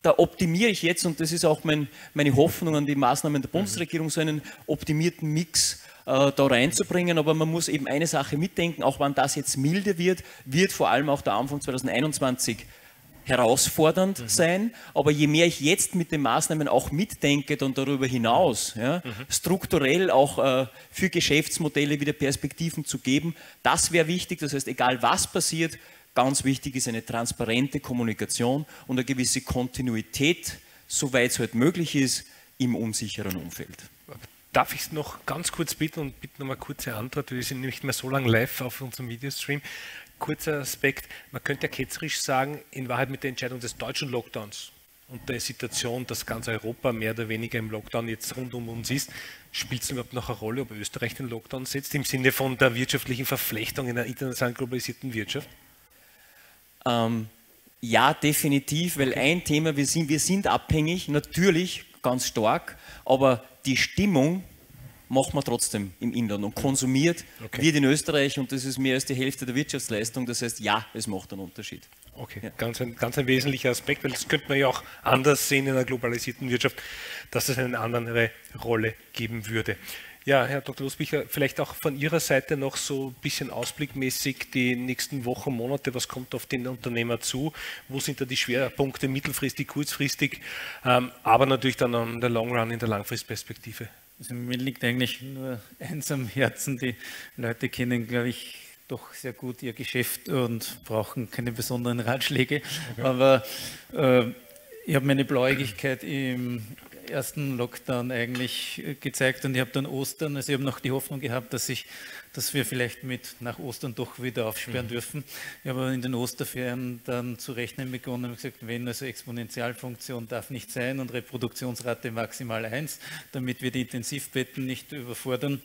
da optimiere ich jetzt, und das ist auch mein, meine Hoffnung an die Maßnahmen der Bundesregierung, so einen optimierten Mix äh, da reinzubringen. Aber man muss eben eine Sache mitdenken, auch wenn das jetzt milde wird, wird vor allem auch der Anfang 2021 herausfordernd mhm. sein. Aber je mehr ich jetzt mit den Maßnahmen auch mitdenke und darüber hinaus, ja, mhm. strukturell auch äh, für Geschäftsmodelle wieder Perspektiven zu geben, das wäre wichtig. Das heißt, egal was passiert, Ganz wichtig ist eine transparente Kommunikation und eine gewisse Kontinuität, soweit es halt möglich ist, im unsicheren Umfeld. Darf ich es noch ganz kurz bitten und bitte noch mal kurze Antwort? Wir sind nicht mehr so lange live auf unserem Videostream. Kurzer Aspekt, man könnte ja ketzerisch sagen, in Wahrheit mit der Entscheidung des deutschen Lockdowns und der Situation, dass ganz Europa mehr oder weniger im Lockdown jetzt rund um uns ist, spielt es überhaupt noch eine Rolle, ob Österreich den Lockdown setzt, im Sinne von der wirtschaftlichen Verflechtung in einer international globalisierten Wirtschaft? Ähm, ja, definitiv, weil ein Thema, wir sind, wir sind abhängig, natürlich ganz stark, aber die Stimmung macht man trotzdem im Inland und konsumiert okay. wird in Österreich und das ist mehr als die Hälfte der Wirtschaftsleistung. Das heißt, ja, es macht einen Unterschied. Okay, ja. ganz, ein, ganz ein wesentlicher Aspekt, weil das könnte man ja auch anders sehen in einer globalisierten Wirtschaft, dass es eine andere Rolle geben würde. Ja, Herr Dr. Losbicher, vielleicht auch von Ihrer Seite noch so ein bisschen ausblickmäßig die nächsten Wochen, Monate, was kommt auf den Unternehmer zu? Wo sind da die Schwerpunkte mittelfristig, kurzfristig, ähm, aber natürlich dann an der Long Run in der Langfristperspektive? Also mir liegt eigentlich nur eins am Herzen. Die Leute kennen, glaube ich, doch sehr gut ihr Geschäft und brauchen keine besonderen Ratschläge. Okay. Aber äh, ich habe meine Blauäugigkeit im ersten Lockdown eigentlich gezeigt und ich habe dann Ostern, also ich habe noch die Hoffnung gehabt, dass ich, dass wir vielleicht mit nach Ostern doch wieder aufsperren mhm. dürfen. Ich habe in den Osterferien dann zu rechnen begonnen und gesagt, wenn also Exponentialfunktion darf nicht sein und Reproduktionsrate maximal 1, damit wir die Intensivbetten nicht überfordern,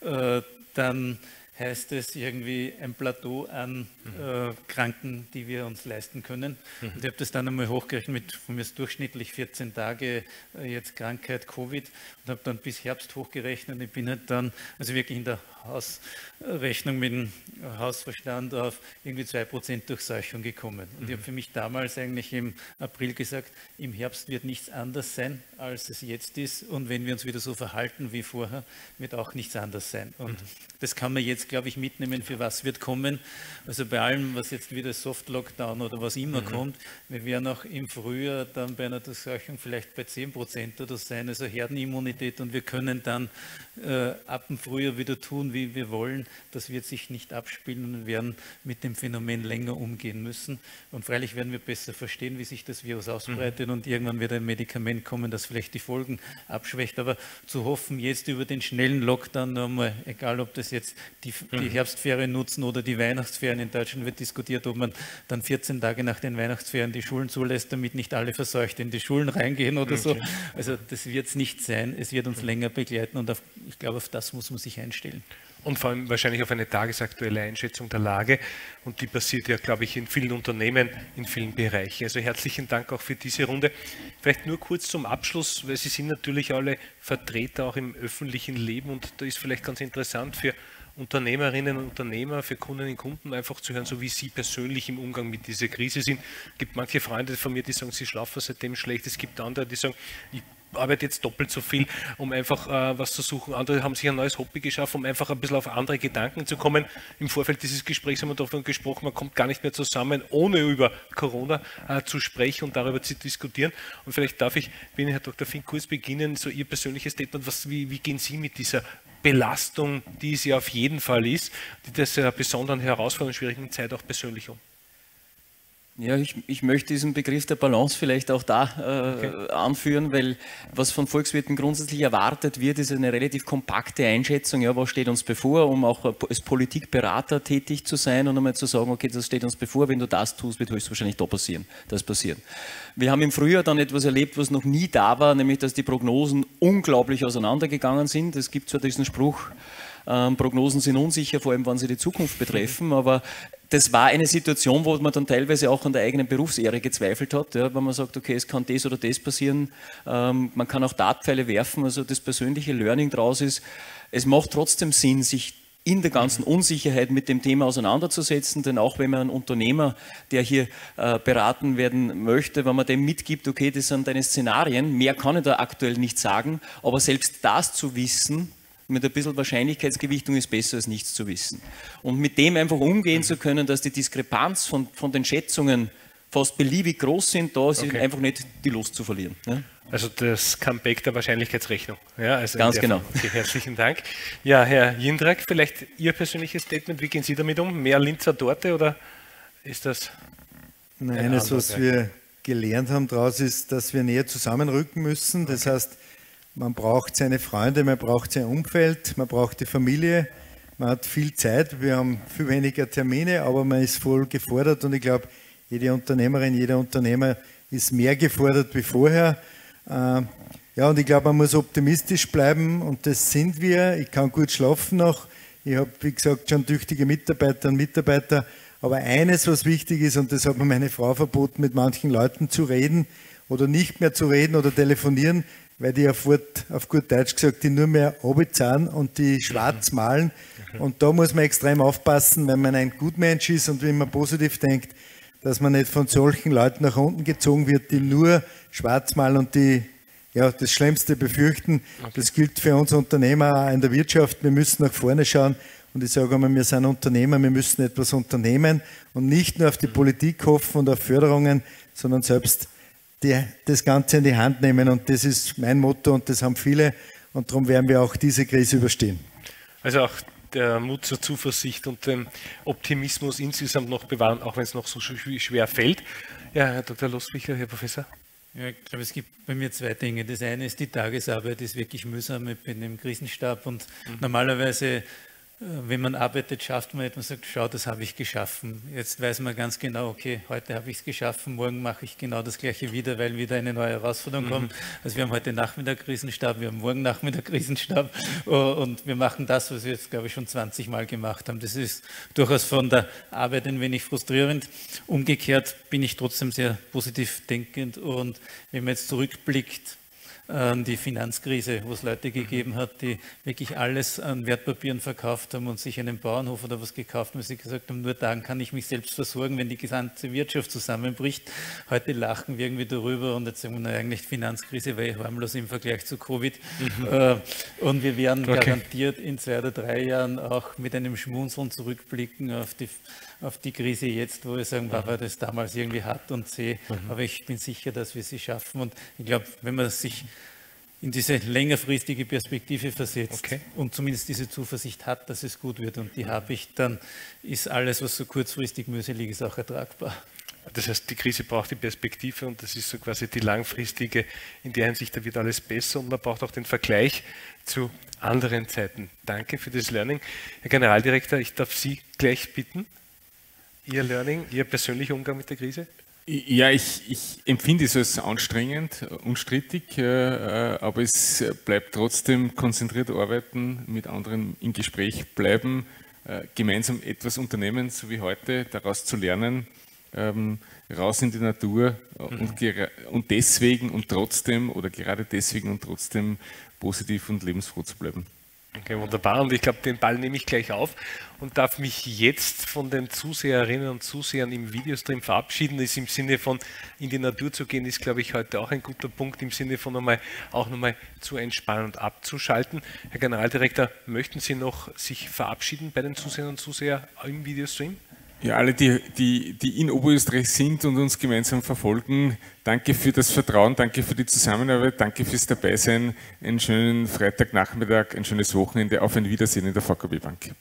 äh, dann heißt es irgendwie ein Plateau an äh, Kranken, die wir uns leisten können. Mhm. Und ich habe das dann einmal hochgerechnet mit von mir durchschnittlich 14 Tage äh, jetzt Krankheit, Covid und habe dann bis Herbst hochgerechnet. Ich bin halt dann also wirklich in der Hausrechnung mit dem Hausverstand auf irgendwie 2% Durchseuchung gekommen. Und ich habe für mich damals eigentlich im April gesagt, im Herbst wird nichts anders sein, als es jetzt ist. Und wenn wir uns wieder so verhalten wie vorher, wird auch nichts anders sein. Und mhm. das kann man jetzt, glaube ich, mitnehmen, für was wird kommen. Also bei allem, was jetzt wieder Soft-Lockdown oder was immer mhm. kommt, wir werden auch im Frühjahr dann bei einer Durchseuchung vielleicht bei 10% oder sein, also Herdenimmunität. Und wir können dann äh, ab dem Frühjahr wieder tun, wie wir wollen. Das wird sich nicht abspielen und werden mit dem Phänomen länger umgehen müssen. Und freilich werden wir besser verstehen, wie sich das Virus ausbreitet mhm. und irgendwann wird ein Medikament kommen, das vielleicht die Folgen abschwächt. Aber zu hoffen, jetzt über den schnellen Lockdown nochmal, egal ob das jetzt die, die mhm. Herbstferien nutzen oder die Weihnachtsferien, in Deutschland wird diskutiert, ob man dann 14 Tage nach den Weihnachtsferien die Schulen zulässt, damit nicht alle verseucht in die Schulen reingehen oder okay. so. Also das wird es nicht sein. Es wird uns länger begleiten und auf, ich glaube, auf das muss man sich einstellen und vor allem wahrscheinlich auf eine tagesaktuelle Einschätzung der Lage. Und die passiert ja, glaube ich, in vielen Unternehmen, in vielen Bereichen. Also herzlichen Dank auch für diese Runde. Vielleicht nur kurz zum Abschluss, weil Sie sind natürlich alle Vertreter auch im öffentlichen Leben und da ist vielleicht ganz interessant für Unternehmerinnen und Unternehmer, für Kundinnen und Kunden einfach zu hören, so wie Sie persönlich im Umgang mit dieser Krise sind. Es gibt manche Freunde von mir, die sagen, sie schlafen seitdem schlecht. Es gibt andere, die sagen, ich arbeite jetzt doppelt so viel, um einfach äh, was zu suchen. Andere haben sich ein neues Hobby geschaffen, um einfach ein bisschen auf andere Gedanken zu kommen. Im Vorfeld dieses Gesprächs haben wir davon gesprochen, man kommt gar nicht mehr zusammen, ohne über Corona äh, zu sprechen und darüber zu diskutieren. Und vielleicht darf ich, wenn Herr Dr. Fink, kurz beginnen, so Ihr persönliches Statement, was, wie, wie gehen Sie mit dieser Belastung, die es ja auf jeden Fall ist, die dieser besonderen herausfordernden, schwierigen Zeit auch persönlich um? Ja, ich, ich, möchte diesen Begriff der Balance vielleicht auch da äh, okay. anführen, weil was von Volkswirten grundsätzlich erwartet wird, ist eine relativ kompakte Einschätzung, ja, was steht uns bevor, um auch als Politikberater tätig zu sein und einmal zu sagen, okay, das steht uns bevor, wenn du das tust, wird höchstwahrscheinlich da passieren, das passieren. Wir haben im Frühjahr dann etwas erlebt, was noch nie da war, nämlich dass die Prognosen unglaublich auseinandergegangen sind. Es gibt zwar diesen Spruch, ähm, Prognosen sind unsicher, vor allem wenn sie die Zukunft betreffen, aber das war eine Situation, wo man dann teilweise auch an der eigenen Berufsehre gezweifelt hat, ja, wenn man sagt, okay, es kann das oder das passieren, ähm, man kann auch Dartpfeile werfen, also das persönliche Learning daraus ist, es macht trotzdem Sinn, sich in der ganzen Unsicherheit mit dem Thema auseinanderzusetzen, denn auch wenn man einen Unternehmer, der hier äh, beraten werden möchte, wenn man dem mitgibt, okay, das sind deine Szenarien, mehr kann ich da aktuell nicht sagen, aber selbst das zu wissen, mit ein bisschen Wahrscheinlichkeitsgewichtung ist besser als nichts zu wissen. Und mit dem einfach umgehen zu können, dass die Diskrepanz von, von den Schätzungen fast beliebig groß sind, da ist okay. einfach nicht die Lust zu verlieren. Ja? Also das Comeback der Wahrscheinlichkeitsrechnung. Ja, also Ganz genau. Okay, herzlichen Dank. Ja, Herr Jindrak, vielleicht Ihr persönliches Statement, wie gehen Sie damit um? Mehr Linzer Torte oder ist das? Nein, also was wir gelernt haben daraus ist, dass wir näher zusammenrücken müssen. Das okay. heißt, man braucht seine Freunde, man braucht sein Umfeld, man braucht die Familie, man hat viel Zeit, wir haben viel weniger Termine, aber man ist voll gefordert und ich glaube, jede Unternehmerin, jeder Unternehmer ist mehr gefordert wie vorher. Äh, ja, und ich glaube, man muss optimistisch bleiben und das sind wir. Ich kann gut schlafen noch. Ich habe, wie gesagt, schon tüchtige Mitarbeiter und Mitarbeiter. Aber eines, was wichtig ist, und das hat mir meine Frau verboten, mit manchen Leuten zu reden oder nicht mehr zu reden oder telefonieren, weil die auf, auf gut Deutsch gesagt, die nur mehr runterzahlen und die schwarz malen. Und da muss man extrem aufpassen, wenn man ein Gutmensch ist und wenn man positiv denkt, dass man nicht von solchen Leuten nach unten gezogen wird, die nur schwarz malen und die ja, das Schlimmste befürchten. Okay. Das gilt für uns Unternehmer auch in der Wirtschaft. Wir müssen nach vorne schauen. Und ich sage einmal, wir sind Unternehmer, wir müssen etwas unternehmen und nicht nur auf die Politik hoffen und auf Förderungen, sondern selbst die, das Ganze in die Hand nehmen. Und das ist mein Motto und das haben viele. Und darum werden wir auch diese Krise überstehen. Also auch der Mut zur Zuversicht und dem Optimismus insgesamt noch bewahren, auch wenn es noch so schwer fällt. Ja, Herr Dr. Losbicher, Herr Professor. Ja, ich glaube, es gibt bei mir zwei Dinge. Das eine ist, die Tagesarbeit ist wirklich mühsam. Ich bin im Krisenstab und mhm. normalerweise wenn man arbeitet, schafft man etwas und sagt, schau, das habe ich geschaffen. Jetzt weiß man ganz genau, okay, heute habe ich es geschaffen, morgen mache ich genau das Gleiche wieder, weil wieder eine neue Herausforderung mhm. kommt. Also wir haben heute Nachmittag Krisenstab, wir haben morgen Nachmittag Krisenstab oh, und wir machen das, was wir jetzt, glaube ich, schon 20 Mal gemacht haben. Das ist durchaus von der Arbeit ein wenig frustrierend. Umgekehrt bin ich trotzdem sehr positiv denkend und wenn man jetzt zurückblickt, die Finanzkrise, wo es Leute gegeben hat, die wirklich alles an Wertpapieren verkauft haben und sich einen Bauernhof oder was gekauft haben, weil sie gesagt haben, nur dann kann ich mich selbst versorgen, wenn die gesamte Wirtschaft zusammenbricht. Heute lachen wir irgendwie darüber und jetzt sagen wir, na, eigentlich Finanzkrise war eh harmlos im Vergleich zu Covid. Mhm. Äh, und wir werden okay. garantiert in zwei oder drei Jahren auch mit einem Schmunzeln zurückblicken auf die, auf die Krise jetzt, wo wir sagen, war mhm. das damals irgendwie hart und zäh, mhm. aber ich bin sicher, dass wir sie schaffen. Und ich glaube, wenn man sich in diese längerfristige Perspektive versetzt okay. und zumindest diese Zuversicht hat, dass es gut wird und die habe ich, dann ist alles, was so kurzfristig mühselig ist, auch ertragbar. Das heißt, die Krise braucht die Perspektive und das ist so quasi die langfristige, in der Hinsicht, da wird alles besser und man braucht auch den Vergleich zu anderen Zeiten. Danke für das Learning. Herr Generaldirektor, ich darf Sie gleich bitten, Ihr Learning, Ihr persönlicher Umgang mit der Krise? Ja, ich, ich, empfinde es als anstrengend, unstrittig, äh, aber es bleibt trotzdem konzentriert arbeiten, mit anderen im Gespräch bleiben, äh, gemeinsam etwas unternehmen, so wie heute, daraus zu lernen, ähm, raus in die Natur mhm. und, und deswegen und trotzdem oder gerade deswegen und trotzdem positiv und lebensfroh zu bleiben. Okay, wunderbar. Und ich glaube, den Ball nehme ich gleich auf und darf mich jetzt von den Zuseherinnen und Zusehern im Videostream verabschieden. Ist im Sinne von in die Natur zu gehen, ist, glaube ich, heute auch ein guter Punkt, im Sinne von einmal, auch nochmal zu entspannen und abzuschalten. Herr Generaldirektor, möchten Sie noch sich verabschieden bei den Zusehern und Zusehern im Videostream? Ja, alle, die, die, die in Oberösterreich sind und uns gemeinsam verfolgen, danke für das Vertrauen, danke für die Zusammenarbeit, danke fürs Dabeisein. Einen schönen Freitagnachmittag, ein schönes Wochenende. Auf ein Wiedersehen in der VKB Bank.